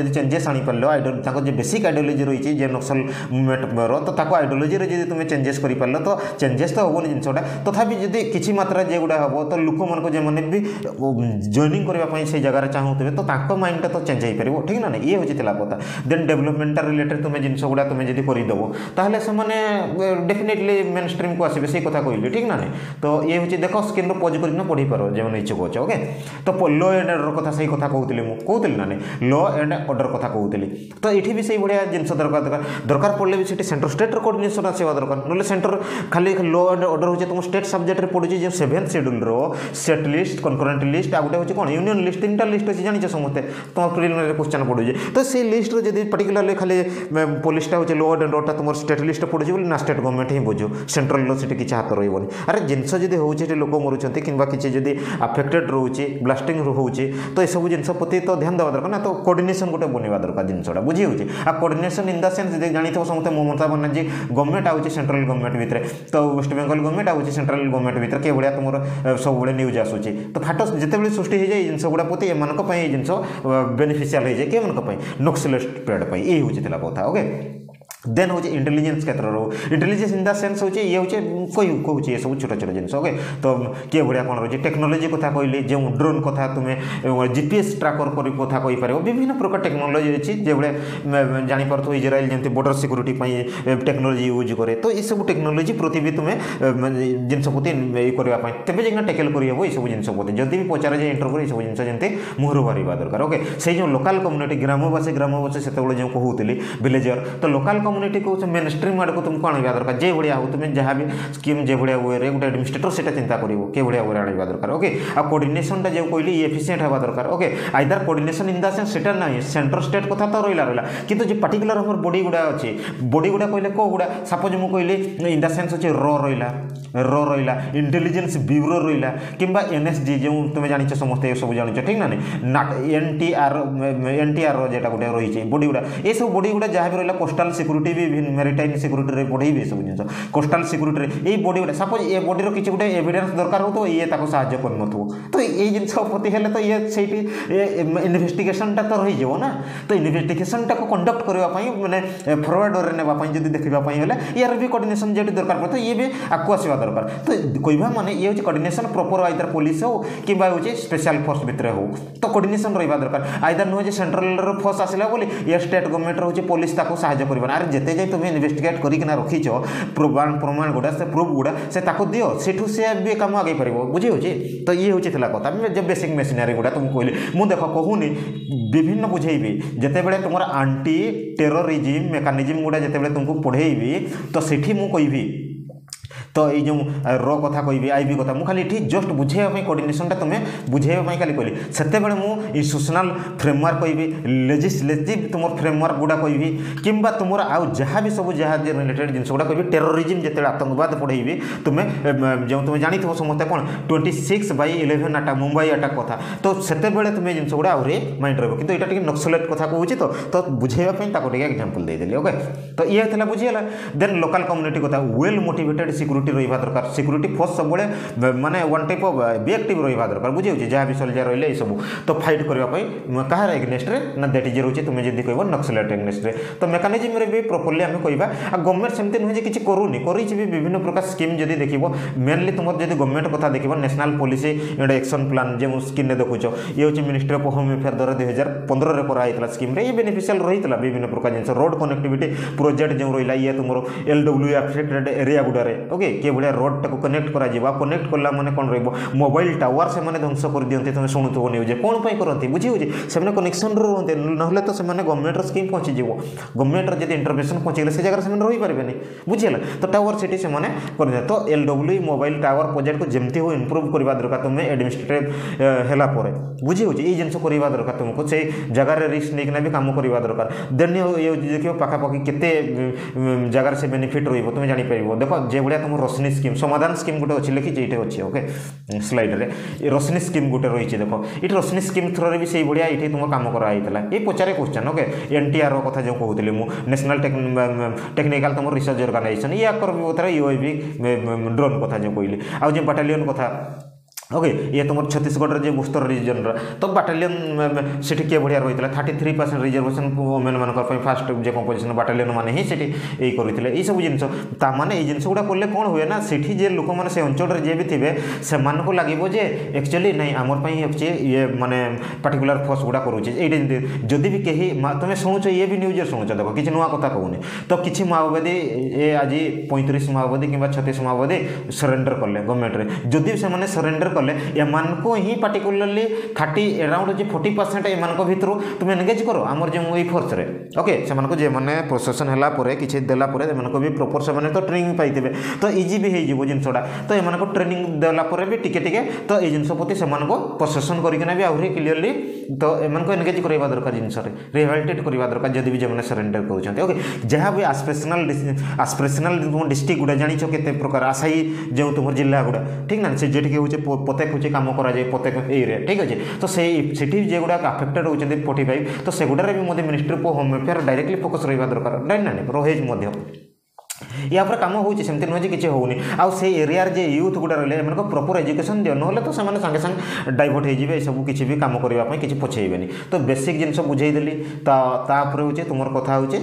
जब चेंजेस आनी आनीपार आइडियो बेसिक आइडियोलोजी रही है जे नक्सल मुवमेंट तो आइडियोलोजी जब तुम्हें चेंजेस कर पार तो चेंजेस तो हम जिन तथा जब कि मात्रा जे गुड़ा हम तो लोक मैं जो मैंने भी जइनिंग करने जगह चाहूँ तो माइंड तो चेंज हो पार ठीक ना ना ये हूँ कथा देन डेवलपमेंट रिलेटेड तुम जिन गुड़ा तुम्हें जब करदेव तो मैंने डेफिनेटली मेन स्ट्रीम को आसपे से कथ कहली ठीक ना नहीं तो ये हूँ देख स्क्रीन रो पज कर पढ़ी पार जो इच्छुक अच्छे ओके तो लो एंड अर्डर कथा से ही कथ कहली ना नहीं लो एंड अर्डर कथ कहूँ तो ये भी सही भाई जिनस दरकार दरकार दरकार पड़े भी सी सेन्टर स्टेट रोर्डनेसन आसवा दरकार ना सेन्टर खाली लो एंड अर्डर हो तुम स्टेट सब्जेक्ट में पड़ी जो seventh schedule state list concurrent list आ गए हूँ कौन यूनियन लिस्ट तीन टाइम लिस्ट अच्छी जानते समस्ते तुम प्रिमिनल क्वेश्चन पड़ू तो से लिस्ट जब पर्टिकुला खाली पुलिसटा हो लो एंड अर्डर तुम स्टेट लिस्ट पड़ू ପଡ଼ିଛି ବୋଲି ନା ଷ୍ଟେଟ୍ ଗଭର୍ଣ୍ଣମେଣ୍ଟ ହିଁ ବୁଝୁ ସେଣ୍ଟ୍ରାଲ୍ର ସେଠି କିଛି ହାତ ରହିବନି ଆରେ ଜିନିଷ ଯଦି ହେଉଛି ସେଠି ଲୋକ ମରୁଛନ୍ତି କିମ୍ବା କିଛି ଯଦି ଆଫେକ୍ଟେଡ଼୍ ରହୁଛି ବ୍ଲାଷ୍ଟିଂ ହେଉଛି ତ ଏସବୁ ଜିନିଷ ପ୍ରତି ତ ଧ୍ୟାନ ଦେବା ଦରକାର ନା ତ କୋର୍ଡିନେସନ୍ ଗୋଟେ ବନେଇବା ଦରକାର ଜିନିଷଟା ବୁଝି ହେଉଛି ଆଉ କୋର୍ଡିନେସନ୍ ଇନ୍ ଦ ସେନ୍ସ ଜାଣିଥିବ ସମସ୍ତେ ମମତା ବାନାର୍ଜୀ ଗଭର୍ଣ୍ଣମେଣ୍ଟ ଆଉଛି ସେଣ୍ଟ୍ରାଲ୍ ଗଭର୍ଣ୍ଣମେଣ୍ଟ ଭିତରେ ତ ୱେଷ୍ଟବେଙ୍ଗଲ ଗଭର୍ଣ୍ଣମେଣ୍ଟ ଆଉଛି ସେଣ୍ଟ୍ରାଲ୍ ଗଭର୍ଣ୍ଣମେଣ୍ଟ ଭିତରେ କେଉଁଭଳିଆ ତୁମର ସବୁବେଳେ ନ୍ୟୁଜ୍ ଆସୁଛି ତ ଫାଟ ଯେତେବେଳେ ସୃଷ୍ଟି ହୋଇଯାଏ ଏଇ ଜିନିଷ ଗୁଡ଼ା ପ୍ରତି ଏମାନଙ୍କ ପାଇଁ ଏଇ ଜିନିଷ ବେନିଫିସିଆଲ୍ ହୋଇଯାଏ କି ଏମାନଙ୍କ ପାଇଁ ନକ୍ସଲେଷ୍ଟ ପିରିୟଡ଼ ପାଇଁ ଏଇ ହେଉଛି ଥିଲା କଥା ଓକେ देन हो इंटेलीजेन्स के तरह इंटेलीजेन्स इन द सेन्स हो ये हूँ कही कहे सब छोट छोट जिन ओके तो किए भाया कौन रही टेक्नोलोजी क्या कहली जो ड्रोन कथा तुम्हें जीपीएस ट्राकर क्या कही पार विभिन्न प्रकार टेक्नोलोजी अच्छी जो भाई जापर इज्राइल जमी बॉर्डर सिक्यूरीटी टेक्नोलोजी यूज कै तो यू टेक्नोलोजी प्रति भी तुम्हें जिनस प्रति ये करवाई तेज जैसे टेकल करहब सब जिन प्रति जब भी पचार जाए इंटरव्यू यू जिन जमी मुहर बाहर दरकार ओके से तो जो लोकाल कम्युनिटी ग्रामवासी ग्रामवासी से जो कहूली भिलेजर तो लोकाल କମ୍ୟୁନିଟିକୁ ମେନ୍ ଷ୍ଟ୍ରିମ୍ ଆଡ଼କୁ ତୁମକୁ ଆଣିବା ଦରକାର ଯେଭଳିଆ ହଉ ତୁମେ ଯାହା ବି ସ୍କିମ୍ ଯେଭଳିଆ ୱେରେ ଗୋଟେ ଆଡ଼ମିନିଷ୍ଟ୍ରେଟର୍ ସେଇଟା ଚିନ୍ତା କରିବ ଭଳିଆ ୱେରେ ଆଣିବା ଦରକାର ଓକେ ଆଉ କୋଡ଼ିନେସନ୍ଟା ଯେଉଁ କହିଲି ଇଏ ଏଫିସିଏଣ୍ଟ ହେବା ଦରକାର okay either coordination in the sense ସେଇଟା ନାହିଁ ସେଣ୍ଟର ଷ୍ଟେଟ୍ କଥା ତ ରହିଲା ରହିଲା କିନ୍ତୁ ଯେ ପାର୍ଟିକୁଲାର ଆମର ବଡ଼ି ଗୁଡ଼ା ଅଛି ବଡ଼ି ଗୁଡ଼ା କହିଲେ କେଉଁ ଗୁଡ଼ା ସପୋଜ୍ ମୁଁ କହିଲି ଇନ୍ ଦ ସେନ୍ସ ଅଛି ର ରହିଲା ର ରହିଲା ଇଣ୍ଟେଲିଜେନ୍ସ ବ୍ୟୁରୋ ରହିଲା କିମ୍ବା ଏନ୍ଏସ୍ଡି ଯେଉଁ ତୁମେ ଜାଣିଛ ସମସ୍ତେ ଏସବୁ ଜାଣିଛ ଠିକ୍ ନା ନାହିଁ N T R N T ଆର୍ର ଯେଟା ଗୋଟେ ରହିଛି ବଡ଼ି ଗୁଡ଼ା ଏସବୁ ବଡ଼ି ଗୁଡ଼ା ଯାହା ବି ରହିଲା କୋଷ୍ଟାଲ ସିକ୍ୟୁରିଟି ବି ମେରିଟାଇନ୍ ସିକ୍ୟୁରିଟିରେ ବଢ଼େଇବି ଏସବୁ ଜିନିଷ କୋଷ୍ଟାଲ ସିକ୍ୟୁରିଟିରେ ଏଇ ବଡ଼ି ଗୁଡ଼ା ସପୋଜ୍ ଏ ବଡ଼ିର କିଛି ଗୋଟେ ଏଭିଡେନ୍ସ ଦରକାର ହେଉଥିବ ଇଏ ତାକୁ ସାହାଯ୍ୟ କରିନଥିବ ତ ଏଇ ଜିନିଷ ପ୍ରତି ହେଲେ ତ ଇଏ ସେଇଠି ଇନଭେଷ୍ଟିଗେସନ୍ଟା ତ ରହିଯିବ ନା ତ ଇନଭେଷ୍ଟିଗେସନ୍ଟାକୁ କଣ୍ଡକ୍ଟ କରିବା ପାଇଁ ମାନେ ଫରୱାର୍ଡ଼ରେ ନେବା ପାଇଁ ଯଦି ଦେଖିବା ପାଇଁ ହେଲେ ଇଆର ବି କୋର୍ଡିନେସନ୍ ଯେଠି ଦରକାର ପଡ଼ିଥିବ ଇଏ ବି ଆଗକୁ ଆସିବା दरकार तो कह मैंने ये हूँ कोअर्डनेसन प्रपर आईदार पुलिस हो कि हूँ स्पेशल फोर्स भितर हो तो कोअर्डनेसन रही दरकार आईदार नुहे सेट्रल फोर्स आसा बोली ये स्टेट गवर्नमेंट रोचे पुलिस साहय कर आर जिते जाए तुम इनभेटिगेट करना रखी छो प्रमाण प्रमाण गुड़ा से प्रूफ गुड़ा से दि से भी कम आगे पार बुझे हो तो ये हूँ कथ बेसिक मेसीनारी गुड़ा तुमको कहली मुझ देख कहूनी विभिन्न बुझे जिते बड़े तुम आंटी टेररीजिम मेकानिजिम गुड़ा जिते बड़े तुमको पढ़ेबी तो सेठी मुझे कहबी तो ये र कथा कह आई भी कथा मुझे ये जस्ट बुझेवा कोअर्डनेसन टा तुम्हें बुझेवाई खाली कहली से इनट्यूशनाल फ्रेमवर्क कहि लेजिस्लेटिव तुम फ्रेमवर्क गुड़ा कह कि तुम आउ जहाँ भी सब जहाँ रिलेटेड जिन गुड़ा कह टेरोरीजम जिते आतंकवाद पढ़े तुम जो तुम जान थो समे कौन ट्वेंटी सिक्स बै इलेवेन आटा मुंबई आटा कथ तो से तुम्हें जिनगढ़ आहरी माइंड रोक कि नक्सलेट कथ कह तो बुझे एक्जामपल देदेली ओके तो ये बुझेगा देन लोकाल कम्युनिटी कथ व्वेल मोटेटेड सिक्यूरी सिक्यूरीटी रही दरकार सिक्यूरीटी फोर्स सब मैंने वन टाइप अफ बी रहा दरकार बुझे जहाँ भी सल्जा रही है सबू तो फाइट करने कह रगेस्ट्रे ना दैट इज रोचे तुम्हें जी कह नक्सलेट एगेस्ट्रे तो मेकानिजम भी प्रपर्ली आम कह गवर्नमेंट सेमती नुहे किसी करूनी कर विभिन्न प्रकार स्कीम जब देख मेनली तुम जब गवर्नमेंट क्या देख national policy and action plan जो स्कीम देखु ये हूँ मिनिस्ट्री अफ होम एफेयर द्वारा दुई हजार पंद्रह कराइला स्कीम ये बेनिफिशियल रही है विभिन्न प्रकार जिन रोड कनेक्टिविटी प्रोजेक्ट जो रही है तुम L W W affected area गुडा okay কিভাবে রোডটাকে কনেক্ট করা কনেক্ট কলা মানে কোণ রহব মোবাইল টাওয়ার সে ধ্বংস করে দিকে তুমি শুণুথব নিউজে কোণ পাই করতে বুঝি হচ্ছে সে কনেকশন রুহতে নহলে তো সে গভর্নমেন্টর স্কিম পৌঁছিযোগ গভর্নমেন্টর যদি ইন্টরভেশন পৌঁছিগলে সে জায়গায় সে রহিপারে বুঝিগলা তো টাওয়ার সেটি সে করে তো এল ডব্লু মোবাইল টাওয়ার প্রোজেক্টকে যেমতি হোক ইম্প্রুভ করা দরকার তুমি এডমিনিষ্ট্রেটিভ হেলা পরে বুঝি হচ্ছে এই জিনিস করা দরকার তুমি সেই জায়গায় রিস্ক নিয়ে বি কাম করা দরকার দেন ইয়ে দেখ পাখাপাখি কেতে জায়গায় সে বেনিফিট রহব তুমি জাঁপার দেখ যেভাবে তোমার রশ্মি স্কিম সমাধান স্কিম গোটে অছি লিখিছি এইটা অছি ওকে স্লাইডরে এই রশ্মি স্কিম গোটে রয়েছে দেখ এটি রশ্মি স্কিম থ্রুরে বি সেইভাবে এইটি তোমার কাম করা হয়েছিল এই পচারে কোশ্চেন ওকে এনটিআর কথা যে কହୁଥିଲି ମୁଁ ନ୍ୟାସନାଲ୍ ଟେକ୍ନିକାଲ୍ ତୁମର ରିସର୍ଚ୍ଚ ଅର୍ଗାନାଇଜେସନ୍ ୟା କର୍ମୀ କଥା ୟୁ ଏ ବି ଡ୍ରୋନ୍ କଥା ଯେଉଁ କହିଲି ଆଉ ଯେଉଁ ବାଟାଲିୟନ୍ କଥା ओके ये तुम छत्तीसगढ़ जो गुस्तर रिजन तो बाटालीयन से किए बढ़िया रही है thirty three percent reservation women मान फास्ट जो कंपोजिशन बाटालियन मैंने ही ये करते ये सब जिन ये जिनस गुड़ा कले कौन हुए ना से लोक मैंने से अंचल जे भी थे से लगे जे एक्चुअली ना आमर अच्छे ये मानने पार्टिकुलर फोर्स गुड़ा करुचे ये जदि भी कहीं तुम्हें शुणुच ये भी न्यूज शुणुच देख किसी नुआ कथा कहूनी तो किसी माओवादी ये आज पैंतीस माओवादी कि छत्तीस माओवादी सरेंडर कले गवर्नमेंट जदि से सरेंडर कले एम को ही पार्टिकुलरली थर्टी एराउंड जो फोर्टी परसेंट एम भितर तुम एनगेज कर आम जो ये फोर्स ओके से प्रोसेसन होगापर कि देलापुर भी प्रपर से तो ट्रेनिंग पाइप तो इजी भी हो जिनटा तो एम ट्रेनिंग देलापुर भी टी टे तो ये जिनस प्रति से प्रोसेसन करना भी आहरी क्लीयरली तो एमंक एनगेज करवा दरकार जिन रिहाबिलिटेट करवा दरकार जब भी जो सरेडर करते ओके जहाँ भी आसपेसनाल आसपेसनाल डिस्ट्रिक्ट गुड़ा जाच के प्रकार आशाई जो तुम जिला गुड़ा ठीक ना से जेटी हूँ প্রত্যেক হচ্ছে কাম করা যায় প্রত্যেক ইয়ে ঠিক আছে তো সেই সেটি যেগুড়া আফেক্টেড হচ্ছেন ফোর্টি ফাইভ তো সেগুড়ার B ministry of home welfare directly focus রহবা দরকার না রহেজ মধ্য ইয়াপরে কাম হচ্ছে সেমতি নুহে যে কিছু হোনি সেই এরিয়ার যে ইউথ গুড়া রয়েছে এমন প্রপর এজুকেশন দিও নহলে তো সে সাংে সাং ডাইভর্ট হয়ে যাবে এসব কিছু বি কাম করা কিছু পছাইবে তো বেসিক জিনিস বুঝাই দেলি তাপরে হচ্ছে তোমার কথা হচ্ছে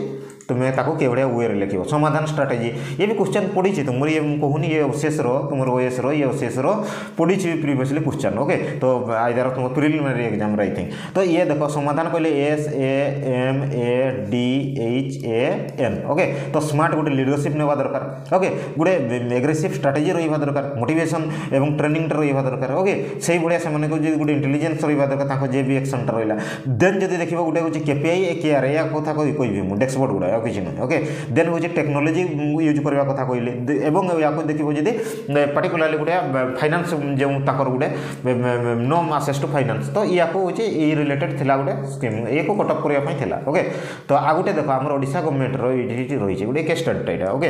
మే తాకు కేబడే ఊయరే లేకిబో సమాధాన స్ట్రాటజీ ఇయ బి క్వశ్చన్ పొడి చి తు మురి య కుహని య అవశేశరో తుమరో ఓఎస్రో య అవశేశరో పొడి చి ప్రివియస్లీ క్వశ్చన్ ఓకే తో ఐదర తుమ ప్రిలిమినరీ ఎగ్జామ్ రైతింగ్ తో ఇయ దేఖ సమాధాన కైలే S A M A D H N okay తో స్మార్ట్ గుడే లీడర్షిప్ నేవ దరకర్ ఓకే గుడే అగ్రెసివ్ స్ట్రాటజీ రైవ దరకర్ మోటివేషన్ అేవం ట్రైనింగ్ దరయై దరకర్ ఓకే సేహి బడియా సే మనే కు గుడే ఇంటెలిజెన్స్ రైవ దరకర్ తాకు జేబి యాక్షన్ దరైలా దెన్ జది దేఖిబ గుడే కు కెపిఐ ఏకేఆర్ యా కోత కోయి కోయి మోడెక్స్ బోర్డు గుడే ଆଉ କିଛି ନାହିଁ ଓକେ ଦେନ୍ ହେଉଛି ଟେକ୍ନୋଲୋଜି ୟୁଜ୍ କରିବା କଥା କହିଲେ ଏବଂ ୟାକୁ ଦେଖିବ ଯଦି ପାର୍ଟିକୁଲାରଲି ଗୋଟେ ଫାଇନାନ୍ସ ଯେଉଁ ତାଙ୍କର ଗୋଟେ ନୋ ଆସେସ୍ ଟୁ ଫାଇନାନ୍ସ ତ ଏହାକୁ ହେଉଛି ଏ ରିଲେଟେଡ୍ ଥିଲା ଗୋଟେ ସ୍କିମ୍ ଏହାକୁ କଟକ କରିବା ପାଇଁ ଥିଲା ଓକେ ତ ଆଉ ଗୋଟେ ଦେଖ ଆମର ଓଡ଼ିଶା ଗଭର୍ଣ୍ଣମେଣ୍ଟର ଏଇଠି ରହିଛି ଗୋଟେ କେଷ୍ଟଡ଼ିଟା ଏଇଟା ଓକେ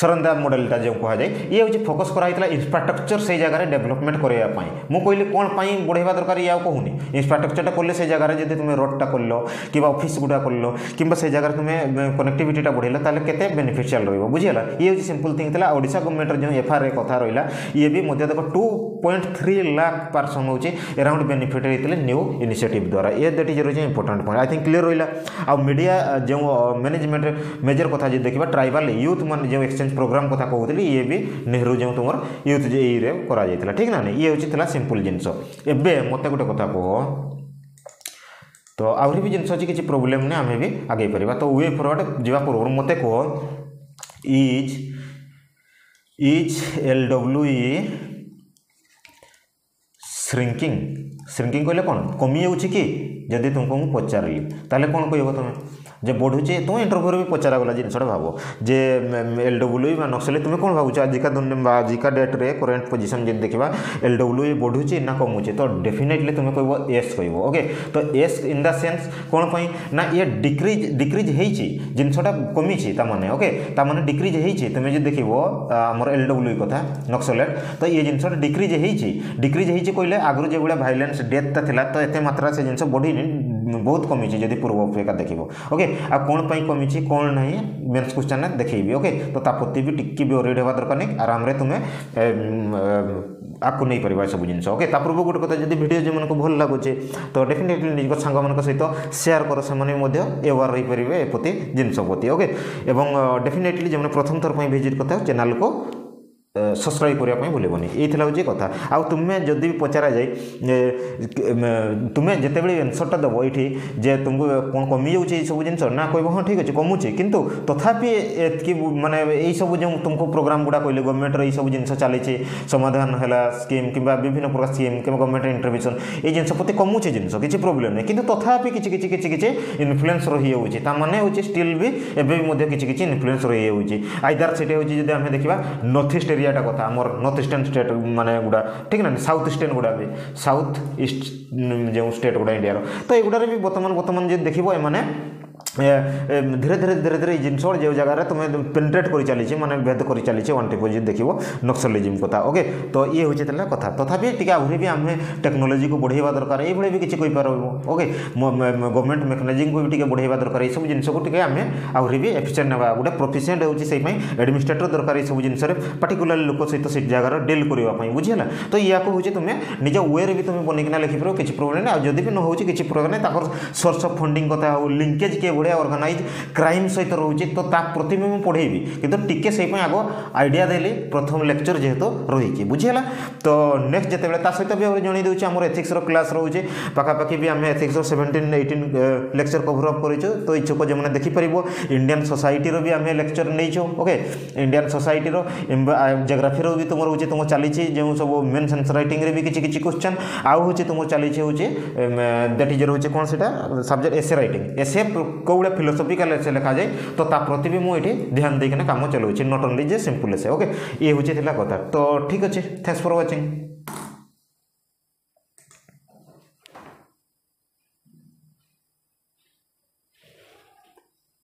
सरंदा मडेलटा जो कहुए ये हूँ फोकस कराई इनफ्रास्ट्रक्चर से जगह डेभलपमेंट कराइप मुझे कौनपाई बढ़ेगा दरकार ये कहूनी इनफ्रास्ट्रक्चरटा कले से जगह जब तुम रोडटा कल कि अफिस् गुड़ा कल कि जगह तुम्हें कनेक्टिविटा बढ़ेल तेल के बेनिफिशियल रोक बुझेगा ये हूँ सिंपल थिंग था ओडा गवर्नमेंट जो एफआर ए कथ रहा ये भी देख two point three lakh person हो एराउंड बेनिफिट होते न्यू इनिशिएटिव द्वारा ये दैट इज है important point I think clear रहा आ मीडिया जो मैनेजमेंट मेजर कथ देखा ट्राइबाल यूथ मैंने जो एक्सचे ଏକ୍ସଚେଞ୍ଜ ପ୍ରୋଗ୍ରାମ୍ କଥା କହୁଥିଲି ଇଏ ବି ନେହେରୁ ଯେଉଁ ତୁମର ୟୁଥ୍ ଇରେ କରାଯାଇଥିଲା ଠିକ୍ ନା ନାହିଁ ଇଏ ହେଉଛି ଥିଲା ସିମ୍ପଲ୍ ଜିନିଷ ଏବେ ମୋତେ ଗୋଟେ କଥା କୁହ ତ ଆହୁରି ବି ଜିନିଷ ଅଛି କିଛି ପ୍ରୋବ୍ଲେମ୍ ନାହିଁ ଆମେ ବି ଆଗେଇ ପାରିବା ତ ୱେ ଫରୱାର୍ଡ଼ ଯିବା ପୂର୍ବରୁ ମୋତେ କୁହ is is L W E shrinking shrinking କହିଲେ କ'ଣ କମିଯାଉଛି କି ଯଦି ତୁମକୁ ମୁଁ ପଚାରିଲି ତାହେଲେ କ'ଣ କହିବ ତୁମେ जे बढ़ुचे तुम इंटरव्यू भी पचार गला जिनसा भाव जे एल डब्ल्यू नक्सली तुम्हें कौन भाव आज का आज डेट्रे करेन्ट पोजिशन जी देखा एल डब्ल्यू बढ़ुचे ना कमुचे तो डेफिनेटली तुम्हें कहो एस कह ओके तो एस इन द सेन्स कौन पाई ना ये डिक्रिज डिक्रिज हो जिनसटा कमी ताने ओके ताने डिक्रीज हो तुम्हें जी देख आम एल डब्ल्यू कथ नक्सलेट तो ये जिन डिक्रिज हो डिक्रिज हो कहे आगुरी जो भाई भाइलेन्स डेथ था तो ये मात्रा से जिन बढ़ी बहुत कमी जी पूर्व अपेक्षा देख ओके आ कौन कमी कौन ना मेन्स क्वेश्चन देखेबी ओके तो प्रति भी टी ओरीड होगा दरकार नहीं आराम से तुम्हें आपको नहीं पार सब जिन ओके पूर्व गोटे कथा जब भिड जो मैं भल लगुचे तो डेफिनेटली निज सांग सहित सेयार कर से एवार रही पारे ए प्रति जिनस प्रति ओके डेफिनेटली जो प्रथम थर पर भिजिट करते चैनल को ସବସ୍କ୍ରାଇବ୍ କରିବା ପାଇଁ ଭୁଲିବନି ଏଇଥିଲା ହେଉଛି କଥା ଆଉ ତୁମେ ଯଦି ବି ପଚରାଯାଏ ତୁମେ ଯେତେବେଳେ ଆନ୍ସର୍ଟା ଦେବ ଏଇଠି ଯେ ତୁମକୁ କ'ଣ କମିଯାଉଛି ଏଇସବୁ ଜିନିଷ ନା କହିବ ହଁ ଠିକ୍ ଅଛି କମୁଛି କିନ୍ତୁ ତଥାପି ଏତିକି ମାନେ ଏଇସବୁ ଯେଉଁ ତୁମକୁ ପ୍ରୋଗ୍ରାମ୍ ଗୁଡ଼ା କହିଲେ ଗଭର୍ଣ୍ଣମେଣ୍ଟର ଏଇସବୁ ଜିନିଷ ଚାଲିଛି ସମାଧାନ ହେଲା ସ୍କିମ୍ କିମ୍ବା ବିଭିନ୍ନ ପ୍ରକାର ସ୍କିମ୍ କିମ୍ବା ଗଭର୍ଣ୍ଣମେଣ୍ଟ ଇଣ୍ଟରଭେନ୍ସନ୍ ଏଇ ଜିନିଷ ପ୍ରତି କମୁଛି ଜିନିଷ କିଛି ପ୍ରୋବ୍ଲେମ୍ ନାହିଁ କିନ୍ତୁ ତଥାପି କିଛି କିଛି କିଛି କିଛି ଇନଫ୍ଲୁଏନ୍ସ ରହିଯାଉଛି ତା ମାନେ ହେଉଛି ଷ୍ଟିଲ୍ ବି ଏବେ ବି ମଧ୍ୟ କିଛି କିଛି ଇନଫ୍ଲୁଏନ୍ସ ରହିଯାଉଛି ଆଇଦାର ସେଠି ହେଉଛି ଯଦି ଆମେ ଦେଖିବା ନର୍ଥ ଇଷ୍ଟ ଏରିଆ ଏରିଆଟା କଥା ଆମର ନର୍ଥ ଇଷ୍ଟର୍ଣ୍ଣ ଷ୍ଟେଟ୍ ମାନେ ଗୁଡ଼ା ଠିକ୍ ନା ସାଉଥ୍ ଇଷ୍ଟର୍ଣ୍ଣ ଗୁଡ଼ା ବି ସାଉଥ୍ ଇଷ୍ଟ ଯେଉଁ ଷ୍ଟେଟ୍ ଗୁଡ଼ା ଇଣ୍ଡିଆର ତ ଏଗୁଡ଼ାରେ ବି ବର୍ତ୍ତମାନ ବର୍ତ୍ତମାନ ଯଦି ଦେଖିବ ଏମାନେ धीरे धीरे धीरे धीरे जिनस जो जगह तुम पेन्ट्रेट कर चली मैंने भेद कर चली वेपोज देख नक्सलिजिम कथ ओके तो ये हूँ तेनालीराम कथ तथापि टे आहरी भी आम टेक्नोलोजी को बढ़ेवा दरकार ये भी किसी कही पार ओके गवर्नमेंट मेकानिजिंग को भी बढ़ेवा दरकार ये सब जिनको आम आहरी भी एफिसीय ना गोटे प्रोफिसीयंट होती एडमिनिस्ट्रेटर दरकार ये सब जिन पार्टिकुला लोक सहित से जगार डिल करवाई बुझेगा तो या तुम निज वे भी तुम्हें बनईकना लिखिपर कि प्रोब्लेम नहीं आदि भी न हो किसी प्रोब्लम नहीं सोर्स अफ फंडिंग कथ लिंकेज किए बढ़िया अर्गानाइज क्राइम सहित रोचे तो प्रति भी मुझे पढ़ेबी कितु टी से आगे आईडिया दे प्रथम लेक्चर जेहतु रही बुझीला तो नेक्स्ट जिते सहित भी आज आम एथिक्स क्लास रोचे पाखापाखि भी आम ethics seventeen eighteen lecture cover up कर तो इच्छुक जो मैंने देखिपर इंडियान सोसाइटर भी आम लेक्चर नहीं ओके इंडियान सोसाइटर जोग्राफी भी तुम रोचे तुम चली जो सब मेन सेन्स रईटे भी किसी किसी क्वेश्चन आउ हूँ तुम चली दैट इज रोचे कौन सब्जेक्ट एसे रईट एसे को କେଉଁଭଳିଆ ଫିଲୋସଫିକାଲ ଏସେ ଲେଖାଯାଏ ତ ତା ପ୍ରତି ବି ମୁଁ ଏଠି ଧ୍ୟାନ ଦେଇକିନା କାମ ଚଲାଉଛି ନଟ୍ ଓନ୍ଲି ଯେ ସିମ୍ପଲ୍ ଏସେ ଓକେ ଇଏ ହେଉଛି ଥିଲା କଥା ତ ଠିକ୍ ଅଛି ଥ୍ୟାଙ୍କ୍ସ ଫର୍ ୱାଚିଂ